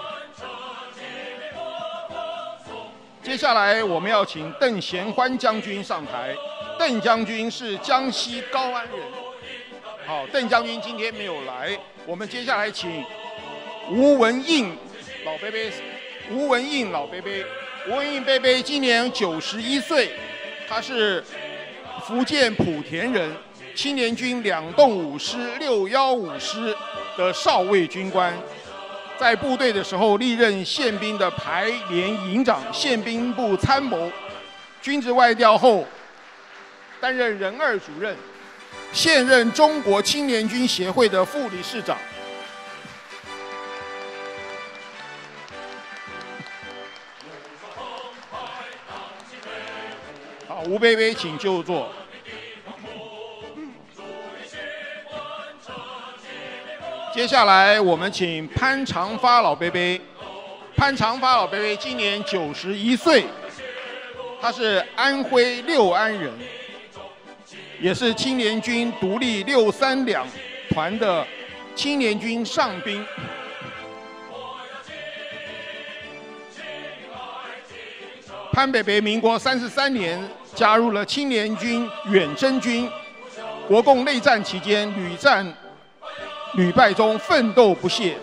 接下来我们要请邓贤欢将军上台。邓将军是江西高安人。好，邓将军今天没有来，我们接下来请吴文印老伯伯，吴文印老伯伯，吴文印伯伯今年九十一岁，他是福建莆田人，青年军两栋五师六幺五师的少尉军官。在部队的时候，历任宪兵的排连营长、宪兵部参谋。军职外调后，担任人二主任，现任中国青年军协会的副理事长。好，吴贝贝，请就座。接下来，我们请潘长发老贝贝。潘长发老贝贝今年九十一岁，他是安徽六安人，也是青年军独立六三两团的青年军上兵。潘伯伯民国三十三年加入了青年军远征军，国共内战期间屡战。屡败中奋斗不懈。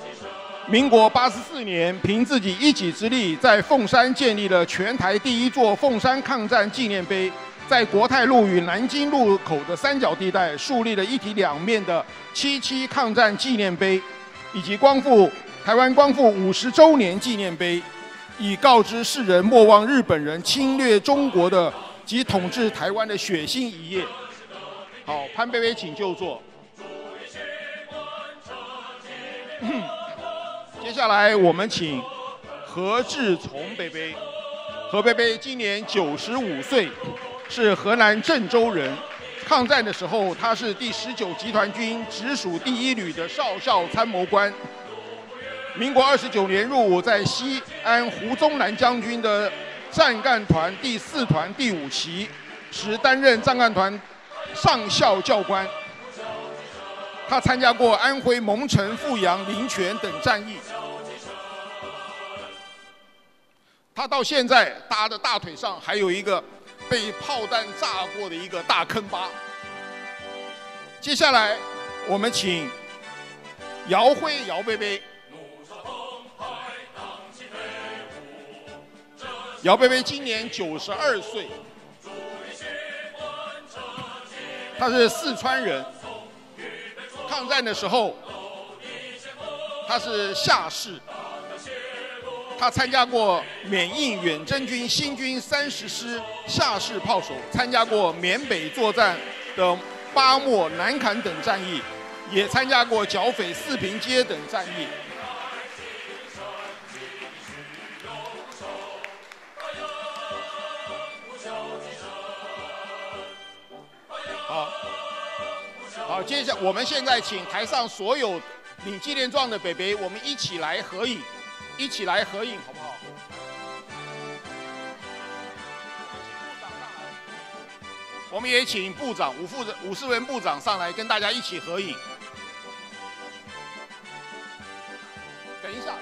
民国八十四年，凭自己一己之力，在凤山建立了全台第一座凤山抗战纪念碑，在国泰路与南京路口的三角地带树立了一体两面的七七抗战纪念碑，以及光复台湾光复五十周年纪念碑，以告知世人莫忘日本人侵略中国的及统治台湾的血腥一页。好，潘贝贝，请就座。接下来我们请何志从贝贝，何贝贝今年九十五岁，是河南郑州人。抗战的时候，他是第十九集团军直属第一旅的少校参谋官。民国二十九年入伍，在西安胡宗南将军的战干团第四团第五期，时担任战干团上校教官。他参加过安徽蒙城、阜阳、临泉等战役。他到现在，他的大腿上还有一个被炮弹炸过的一个大坑疤。接下来，我们请姚辉姚贝贝。姚贝贝今年九十二岁，他是四川人。抗战的时候，他是下士，他参加过缅印远征军新军三十师下士炮手，参加过缅北作战的巴莫、南坎等战役，也参加过剿匪四平街等战役。好，好接下我们现在请台上所有领纪念状的北北，我们一起来合影，一起来合影，好不好？我们也请部长武副武世文部长上来跟大家一起合影。等一下。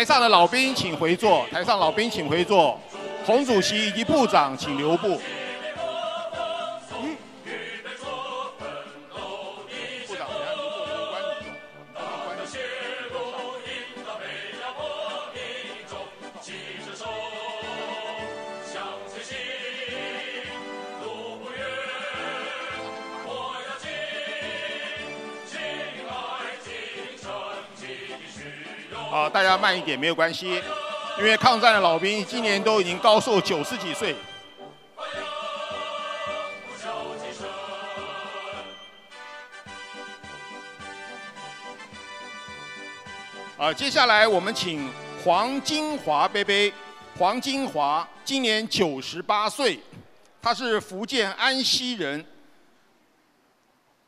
台上的老兵请回座，台上老兵请回座，洪主席以及部长请留步。也没有关系，因为抗战的老兵今年都已经高寿九十几岁。啊，接下来我们请黄金华贝贝，黄金华今年九十八岁，他是福建安溪人。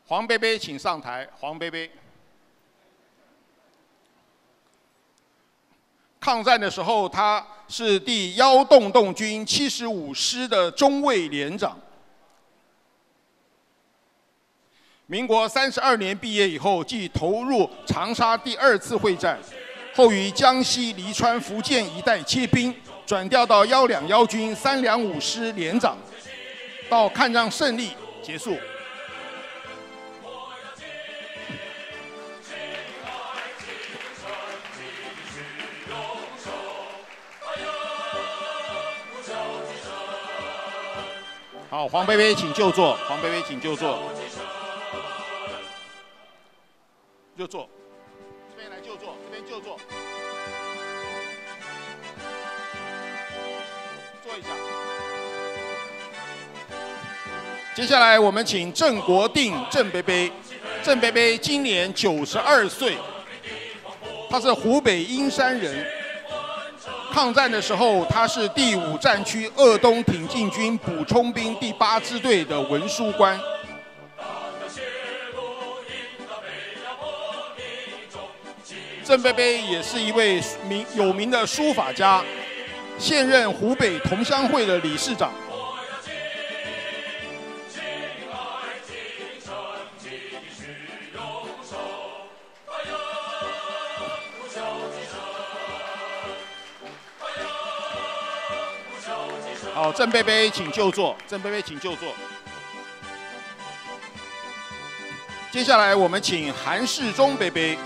黄贝贝，请上台。黄贝贝，抗战的时候，他是第幺洞洞军七十五师的中尉连长。民国三十二年毕业以后，即投入长沙第二次会战，后于江西、黎川、福建一带接兵，转调到幺两幺军三两五师连长，到抗战胜利结束。好，黄贝贝，请就坐。黄贝贝，请就坐。就坐，这边来就坐，这边就坐，坐一下。接下来我们请郑国定郑贝贝，郑贝贝今年九十二岁，他是湖北英山人。抗战的时候，他是第五战区鄂东挺进军补充兵第八支队的文书官。郑贝贝也是一位名有名的书法家，现任湖北同乡会的理事长。好，郑贝贝，请就坐。郑贝贝，请就坐。接下来，我们请韩世忠贝贝。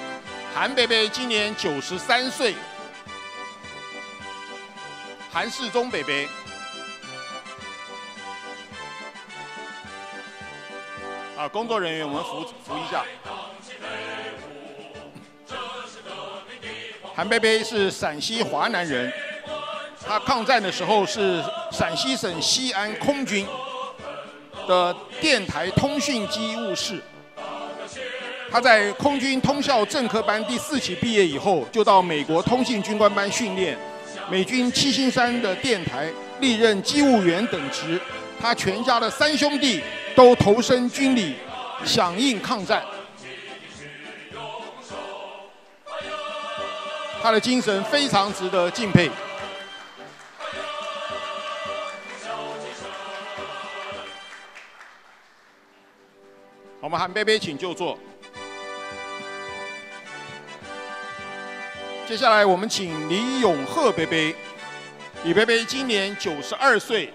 韩贝贝今年九十三岁，韩世忠贝贝，啊，工作人员，我们扶扶一下。韩贝贝是陕西华南人，他抗战的时候是陕西省西安空军的电台通讯机务室。他在空军通校政科班第四期毕业以后，就到美国通信军官班训练，美军七星山的电台历任机务员等职。他全家的三兄弟都投身军旅，响应抗战。他的精神非常值得敬佩。我们韩贝贝，请就坐。接下来我们请李永鹤贝贝，李贝贝今年九十二岁，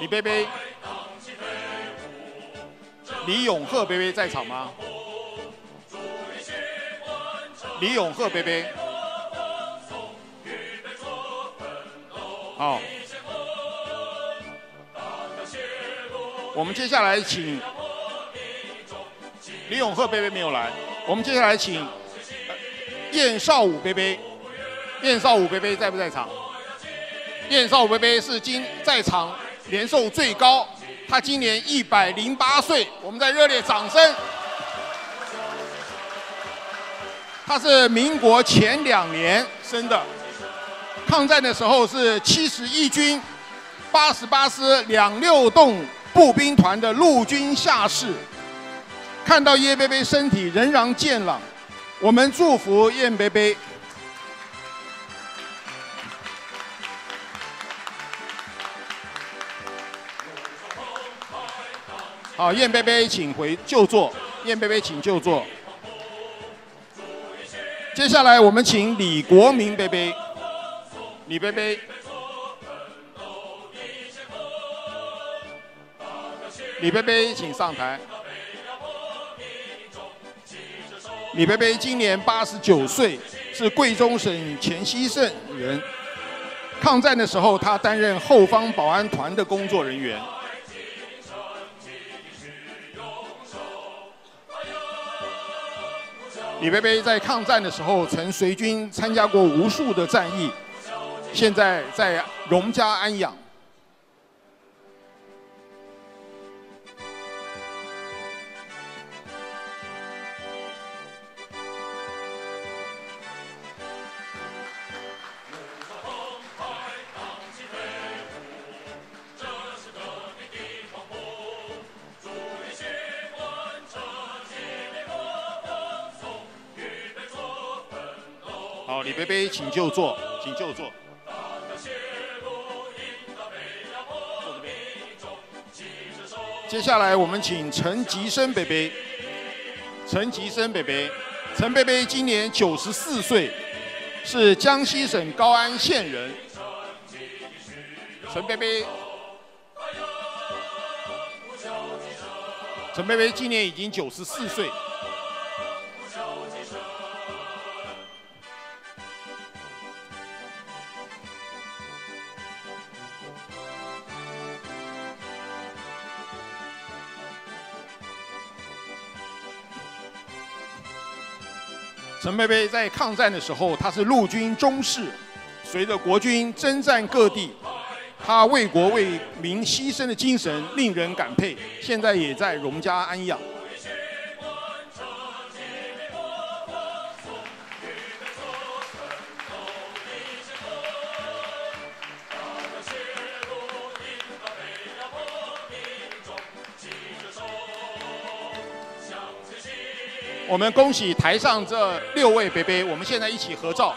李贝贝，李永鹤贝贝在场吗？李永鹤贝贝，好，我们接下来请李永鹤贝贝没有来，我们接下来请燕少武贝贝。燕少武贝贝在不在场？燕少武贝贝是今在场年寿最高，他今年一百零八岁，我们在热烈掌声。他是民国前两年生的，抗战的时候是七十一军八十八师两六洞步兵团的陆军下士。看到叶贝贝身体仍然健朗，我们祝福燕贝贝。好，燕贝贝，请回就座。燕贝贝，请就座。接下来，我们请李国民贝贝。李贝贝，李贝贝，请上台。李培培今年八十九岁，是贵州省黔西县人。抗战的时候，他担任后方保安团的工作人员。李培培在抗战的时候曾随军参加过无数的战役，现在在荣家安养。请就坐，请就坐。接下来我们请陈吉生贝贝，陈吉生贝贝，陈贝贝今年九十四岁，是江西省高安县人。陈贝贝，陈贝贝今年已经九十四岁。陈贝贝在抗战的时候，他是陆军中士，随着国军征战各地，他为国为民牺牲的精神令人感佩。现在也在荣家安养。我们恭喜台上这六位北北，我们现在一起合照。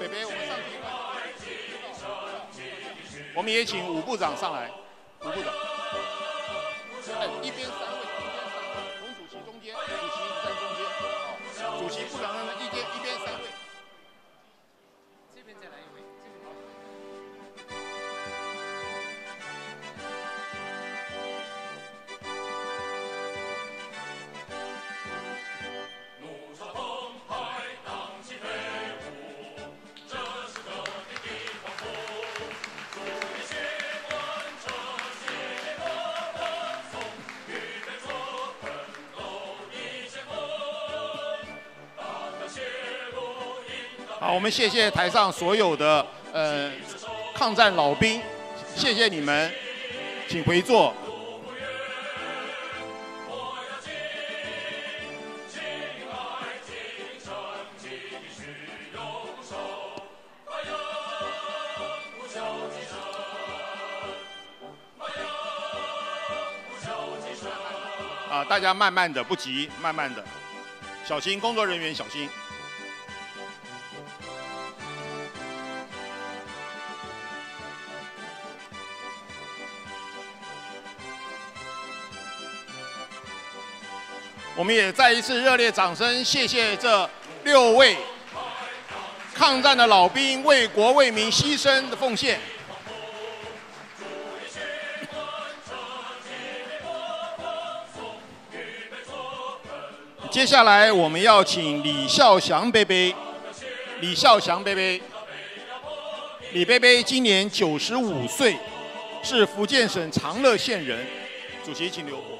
北北，我们上去。我们也请武部长上来，武部长。好，我们谢谢台上所有的呃抗战老兵，谢谢你们，请回座。啊，大家慢慢的，不急，慢慢的，小心，工作人员小心。我们也再一次热烈掌声，谢谢这六位抗战的老兵为国为民牺牲的奉献。接下来我们要请李孝祥贝贝，李孝祥贝贝，李贝贝今年九十五岁，是福建省长乐县人。主席，请留步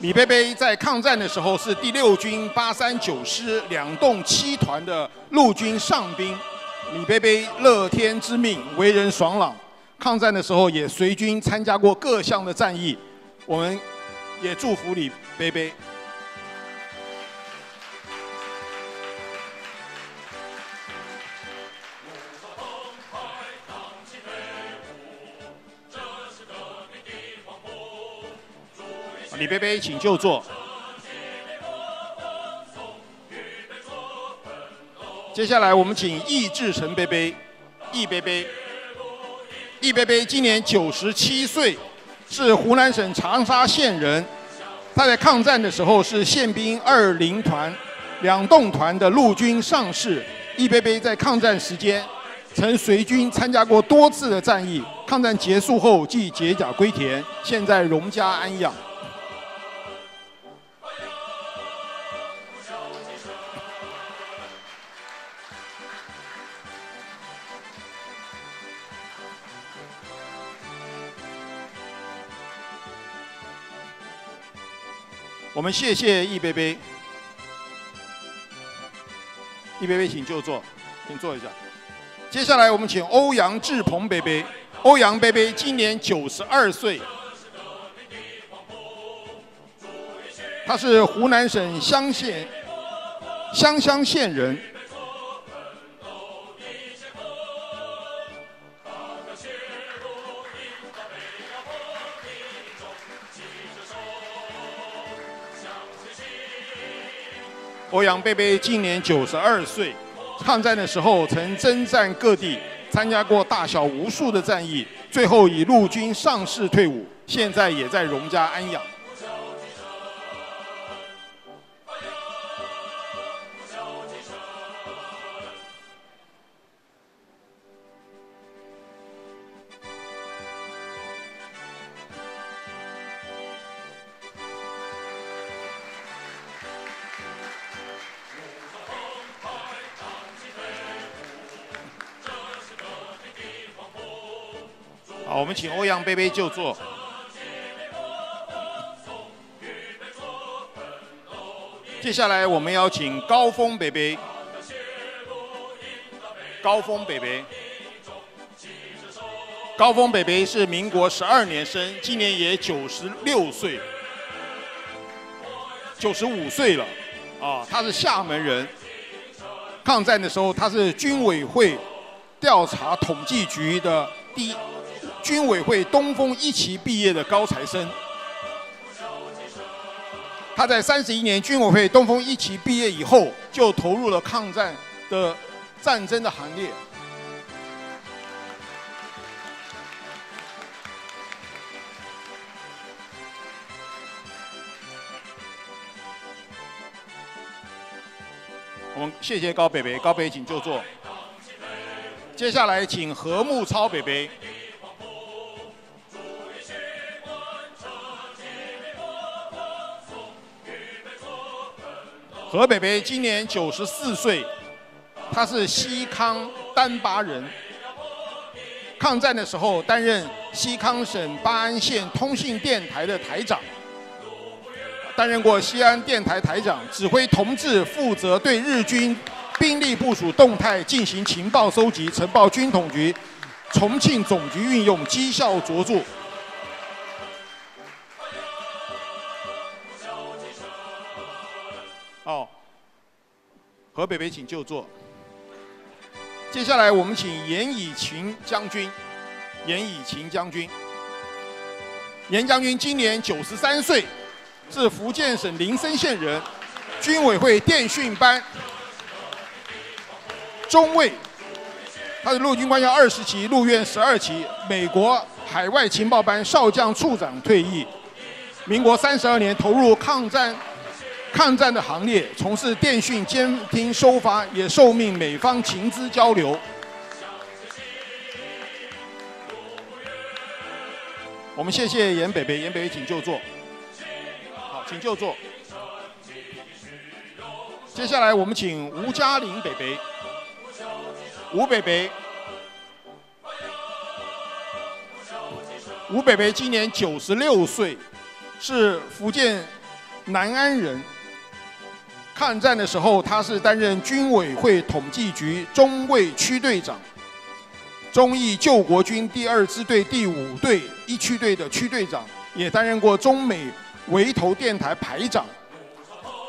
步。李贝贝在抗战的时候是第六军八三九师两栋七团的陆军上兵。李贝贝乐天知命，为人爽朗。抗战的时候也随军参加过各项的战役，我们也祝福李贝贝。李贝贝，请就坐。接下来我们请易志成贝贝，易贝贝。易贝贝今年九十七岁，是湖南省长沙县人。他在抗战的时候是宪兵二零团两栋团的陆军上士。易贝贝在抗战时间曾随军参加过多次的战役。抗战结束后即解甲归田，现在荣家安养。我们谢谢易贝贝，易贝贝请就坐，请坐一下。接下来我们请欧阳志鹏贝贝，欧阳贝贝今年九十二岁，他是湖南省湘县湘乡县人。欧阳贝贝今年九十二岁，抗战的时候曾征战各地，参加过大小无数的战役，最后以陆军上士退伍，现在也在荣家安养。请欧阳贝贝就坐。接下来我们邀请高峰贝贝，高峰贝贝，高峰贝贝是民国十二年生，今年也九十六岁，九十五岁了，啊，他是厦门人。抗战的时候，他是军委会调查统计局的第一。军委会东风一期毕业的高材生，他在三十一年军委会东风一期毕业以后，就投入了抗战的战争的行列。我们谢谢高北北，高北北请就坐。接下来请何木超北北。何北北今年九十四岁，他是西康丹巴人。抗战的时候担任西康省巴安县通信电台的台长，担任过西安电台台长，指挥同志负责对日军兵力部署动态进行情报收集，呈报军统局、重庆总局运用，绩效卓著。何北北请就坐。接下来我们请严以勤将军，严以勤将军。严将军今年九十三岁，是福建省林森县人，军委会电讯班中尉，他是陆军官校二十级，陆院十二级，美国海外情报班少将处长退役。民国三十二年投入抗战。抗战的行列，从事电讯监听收发，也受命美方情资交流。我们谢谢严北北，严北北请就坐。好，请就坐。接下来我们请吴嘉玲北北，吴北北，吴北北今年九十六岁，是福建南安人。抗战的时候，他是担任军委会统计局中卫区队长，中义救国军第二支队第五队一区队的区队长，也担任过中美围头电台排长。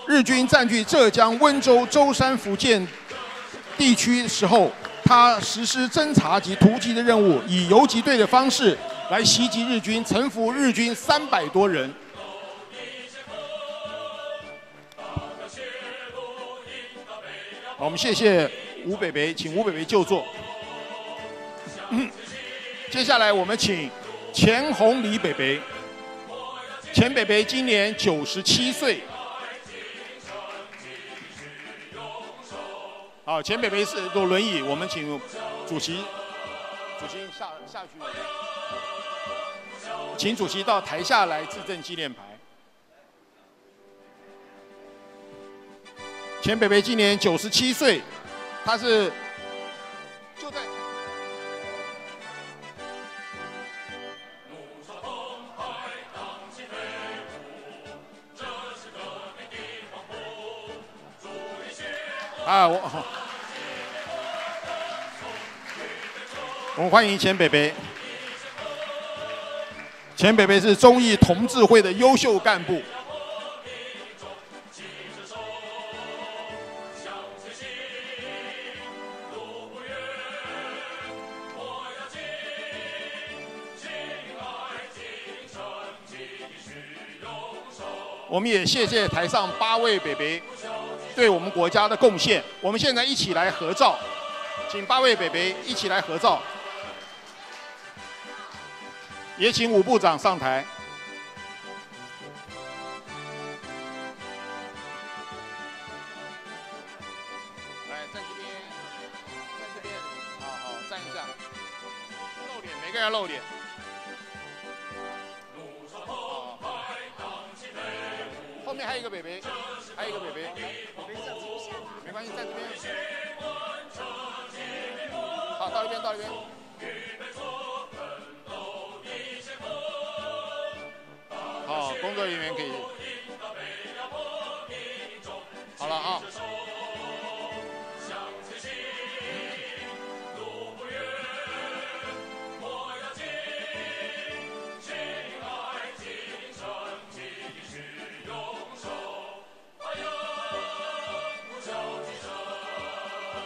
日军占据浙江温州、舟山、福建地区时候，他实施侦察及突击的任务，以游击队的方式来袭击日军，臣服日军三百多人。好，我们谢谢吴北北，请吴北北就坐。接下来我们请钱红李北北，钱北北今年九十七岁。好，钱北北是坐轮椅，我们请主席，主席下下去，请主席到台下来致赠纪念牌。钱北北今年九十七岁，他是就在啊，我好，我们欢迎钱北北。钱北北是中意同志会的优秀干部。我们也谢谢台上八位北北对我们国家的贡献。我们现在一起来合照，请八位北北一起来合照。也请武部长上台。来，在这边，在这边，好好站一下，露脸，每个人露脸。还有一个北北，还有一个北北，没关系，在这边。好，到这边，到这边。好，工作人员可以。好了啊。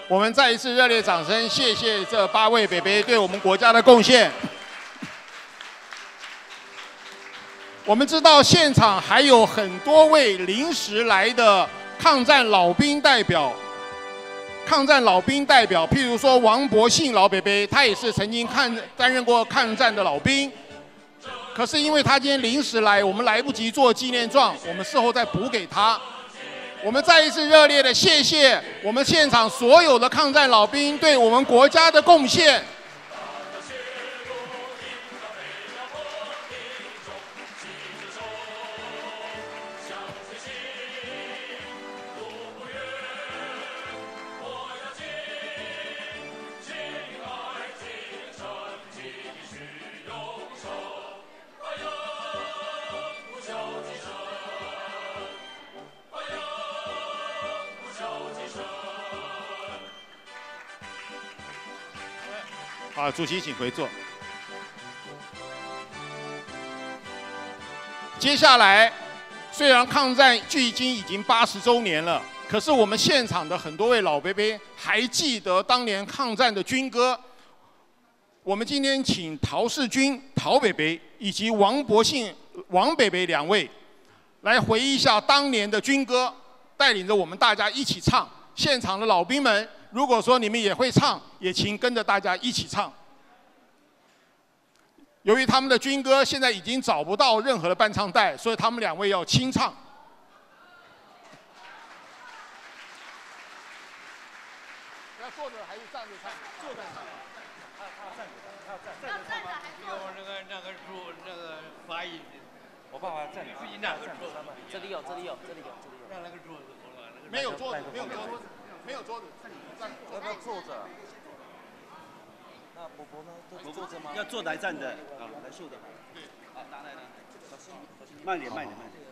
我们再一次热烈掌声，谢谢这八位北北对我们国家的贡献。我们知道现场还有很多位临时来的抗战老兵代表，抗战老兵代表，譬如说王伯信老北北，他也是曾经抗担任过抗战的老兵。可是因为他今天临时来，我们来不及做纪念状，我们事后再补给他。我们再一次热烈的谢谢我们现场所有的抗战老兵对我们国家的贡献。好，主席请回座。接下来，虽然抗战距今已经八十周年了，可是我们现场的很多位老伯伯还记得当年抗战的军歌。我们今天请陶世军、陶北北以及王伯信、王北北两位，来回忆一下当年的军歌，带领着我们大家一起唱。现场的老兵们。如果说你们也会唱，也请跟着大家一起唱。由于他们的军歌现在已经找不到任何的伴唱带，所以他们两位要清唱。要坐着还是站着唱？坐着唱。他他站着，他站站着唱吗？有那个那个主那个发音，我爸爸站着。自己哪？这里有，这里有，这里有，这里有。没有桌子，没有桌子，没有桌子。要不要坐着？那伯伯呢？都坐着吗？要坐来站的，啊，来竖的。对，好，拿来拿。小心，慢点，慢点，慢点。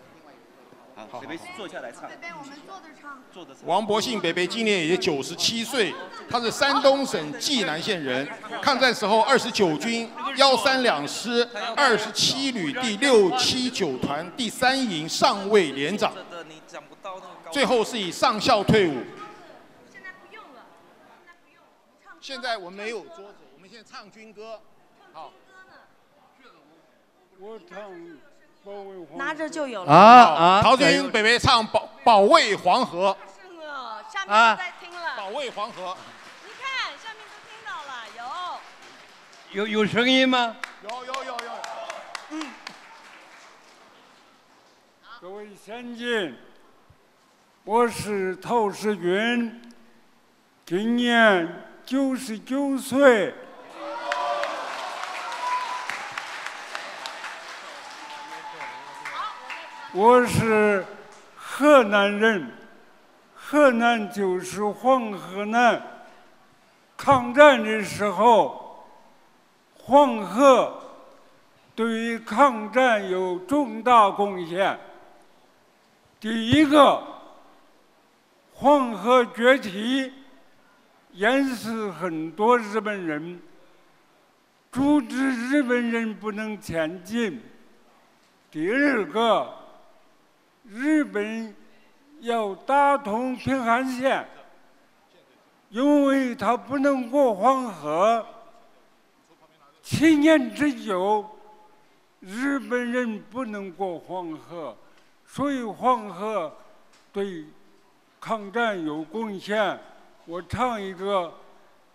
好，北北坐下来唱。北北，我们坐着唱。坐着唱。王伯信北北今年也九十七岁，他是山东省济南县人，抗战时候二十九军幺三两师二十七旅第六七九团第三营上尉连长，最后是以上校退伍。现在我们没有桌子，我们现在唱军歌。好。我唱保卫黄河。拿着就有了。啊啊！陶军北北唱保保卫黄河。是呢，下面在听了。保卫黄河。你看，下面都听到了，有。有有声音吗？有有有有。嗯。各位先进，我是陶世军，今年。九十九岁，我是河南人，河南就是黄河南。抗战的时候，黄河对于抗战有重大贡献。第一个，黄河决堤，淹死很多日本人，阻止日本人不能前进。第二个，日本要打通平汉线，因为他不能过黄河。七年之久，日本人不能过黄河，所以黄河对抗战有贡献。我唱一个《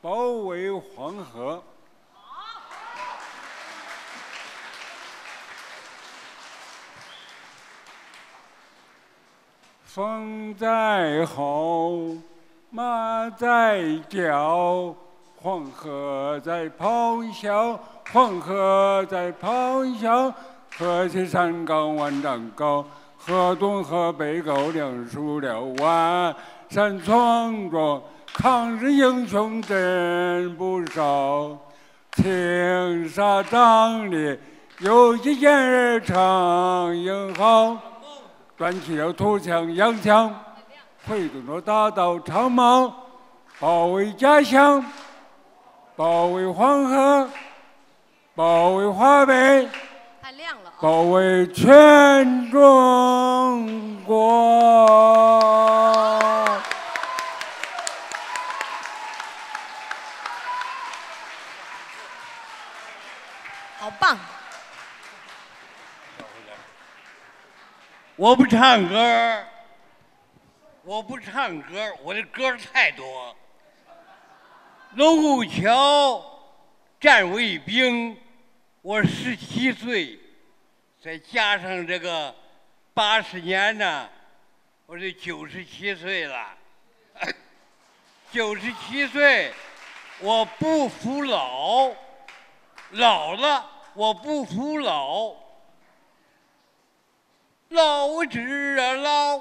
保卫黄河》。风在吼，马在叫，黄河在咆哮，黄河在咆哮。河西山岗万丈高，河东河北高粱树了万山壮壮。抗日英雄真不少，青纱帐里有一件儿唱英豪。端起了土枪洋枪，挥动着大刀长矛，保卫家乡，保卫黄河，保卫华北！保卫全中国。好棒！我不唱歌，我不唱歌，我的歌太多。卢沟桥站卫兵，我十七岁，再加上这个八十年呢，我就九十七岁了。九十七岁，我不服老，老了我不服老。老之啊老，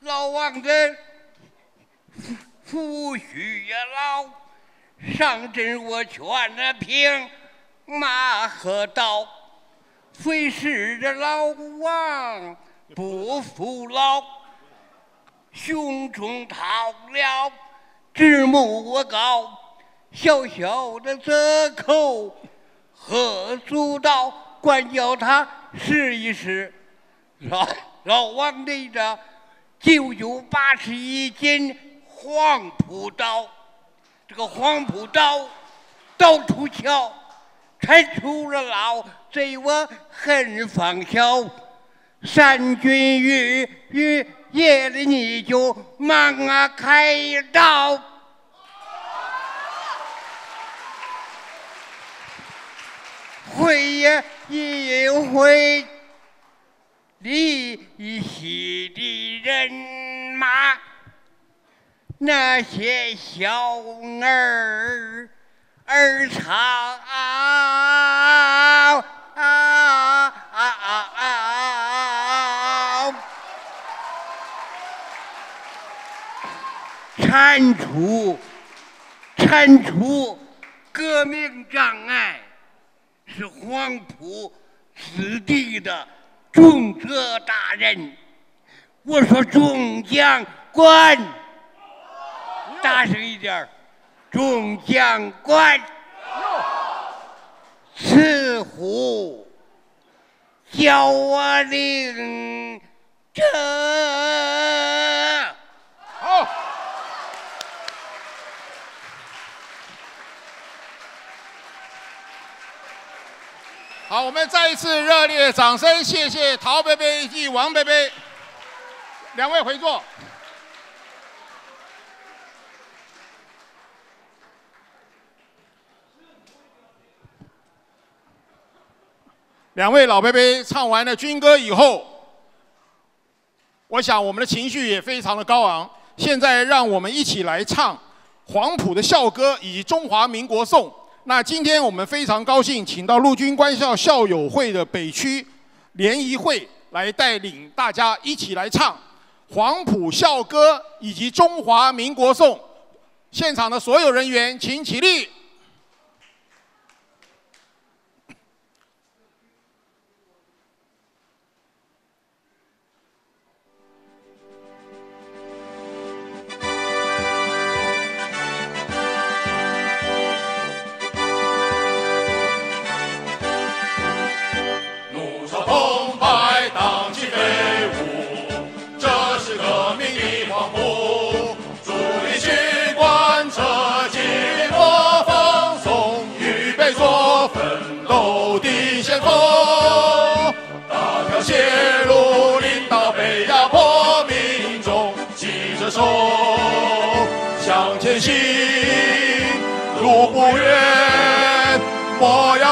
老王的夫婿呀老，上阵我劝那平马和刀，非是这老王不服老，胸中掏了直木我高，小小的折扣何足道，管教他试一试。老老王的这九九八十一斤黄埔刀，这个黄埔刀到处瞧，铲除了牢贼我恨方晓。三军御御夜里你就忙啊开刀，回呀一回。离席的人马，那些小儿儿唱啊啊啊，铲除铲除革命障碍，是黄埔子弟的。重责大人，我说众将官，大声一点众将官，此虎叫我领着。好。好，我们再一次热烈掌声，谢谢陶贝贝及王贝贝两位回座。两位老贝贝唱完了军歌以后，我想我们的情绪也非常的高昂。现在让我们一起来唱黄埔的校歌以及中华民国颂。那今天我们非常高兴，请到陆军官校校友会的北区联谊会来带领大家一起来唱黄埔校歌以及中华民国颂。现场的所有人员，请起立。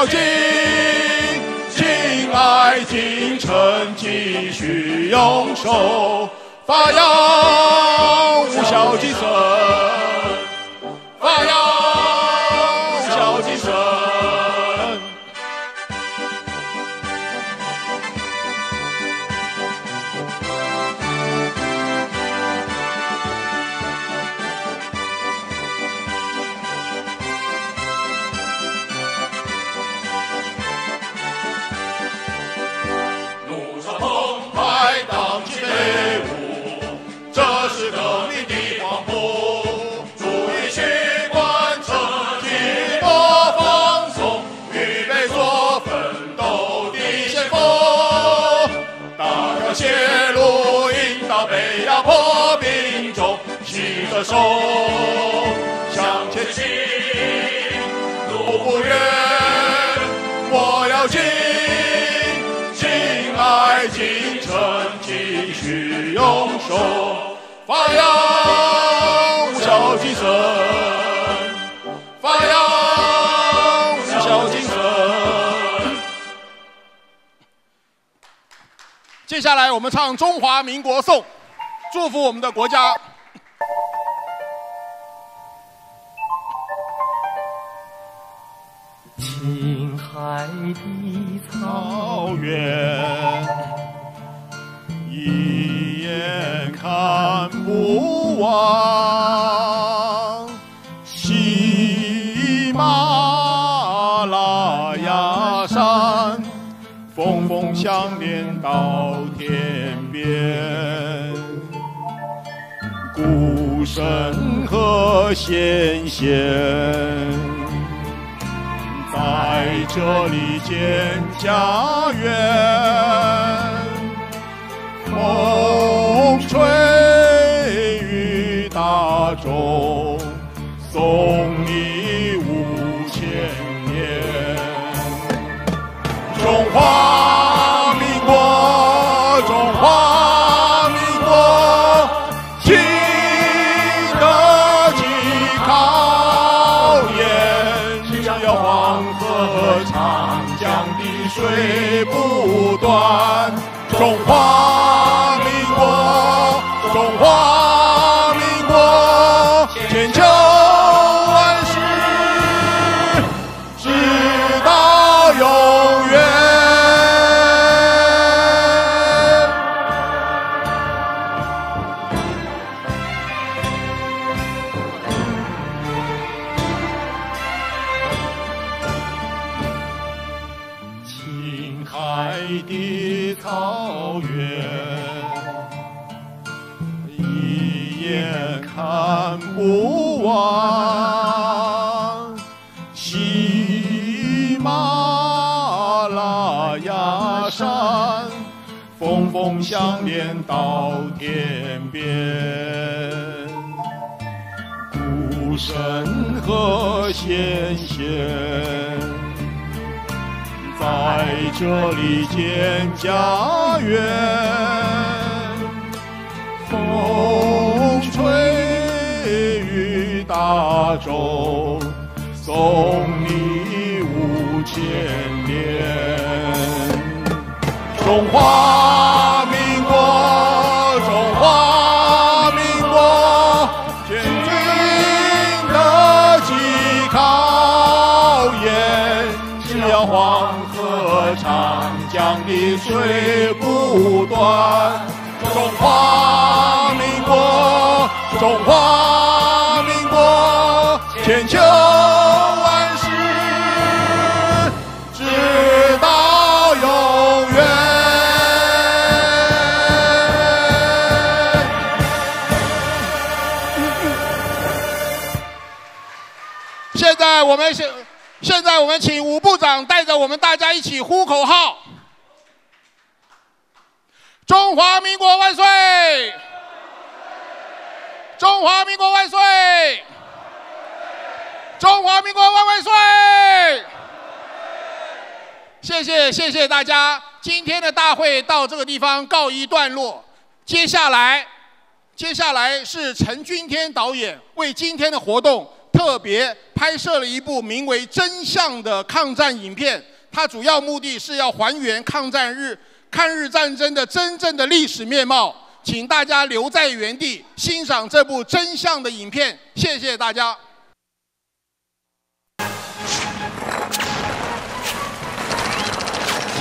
要紧。亲爱精诚，继续用手发扬无效精神，发扬手向前行，路不远，莫要紧。亲爱精诚，继续用手发扬无效精神，发扬无效精神。接下来我们唱《中华民国颂》，祝福我们的国家。海的草原，一眼看不完。喜马拉雅山，峰峰相连到天边。孤身和先贤。在这里建家园，风吹雨打中，送水不断。中华孤身和先贤。在这里建家园，风吹雨打中，送你五千年。中华水不断。中华民国，中华民国，千秋万世，直到永远。现在我们现现在我们请吴部长带着我们大家一起呼口号：中华民国万岁！中华民国万岁！中华民国万万岁！谢谢谢谢大家，今天的大会到这个地方告一段落。接下来，接下来是陈君天导演为今天的活动特别拍摄了一部名为《真相》的抗战影片，它主要目的是要还原抗战日抗日战争的真正的历史面貌。请大家留在原地欣赏这部《真相》的影片，谢谢大家。接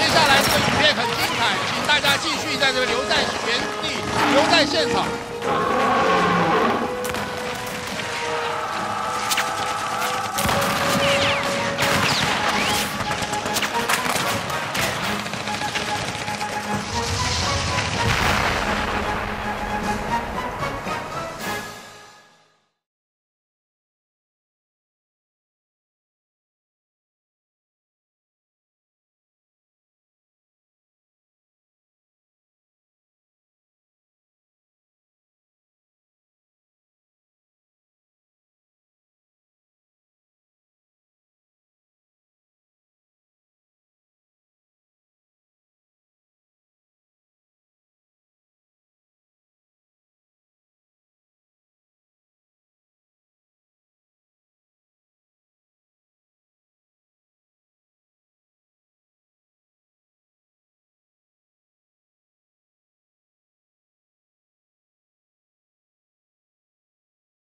下来这个影片很精彩，请大家继续在这个留在原地，留在现场。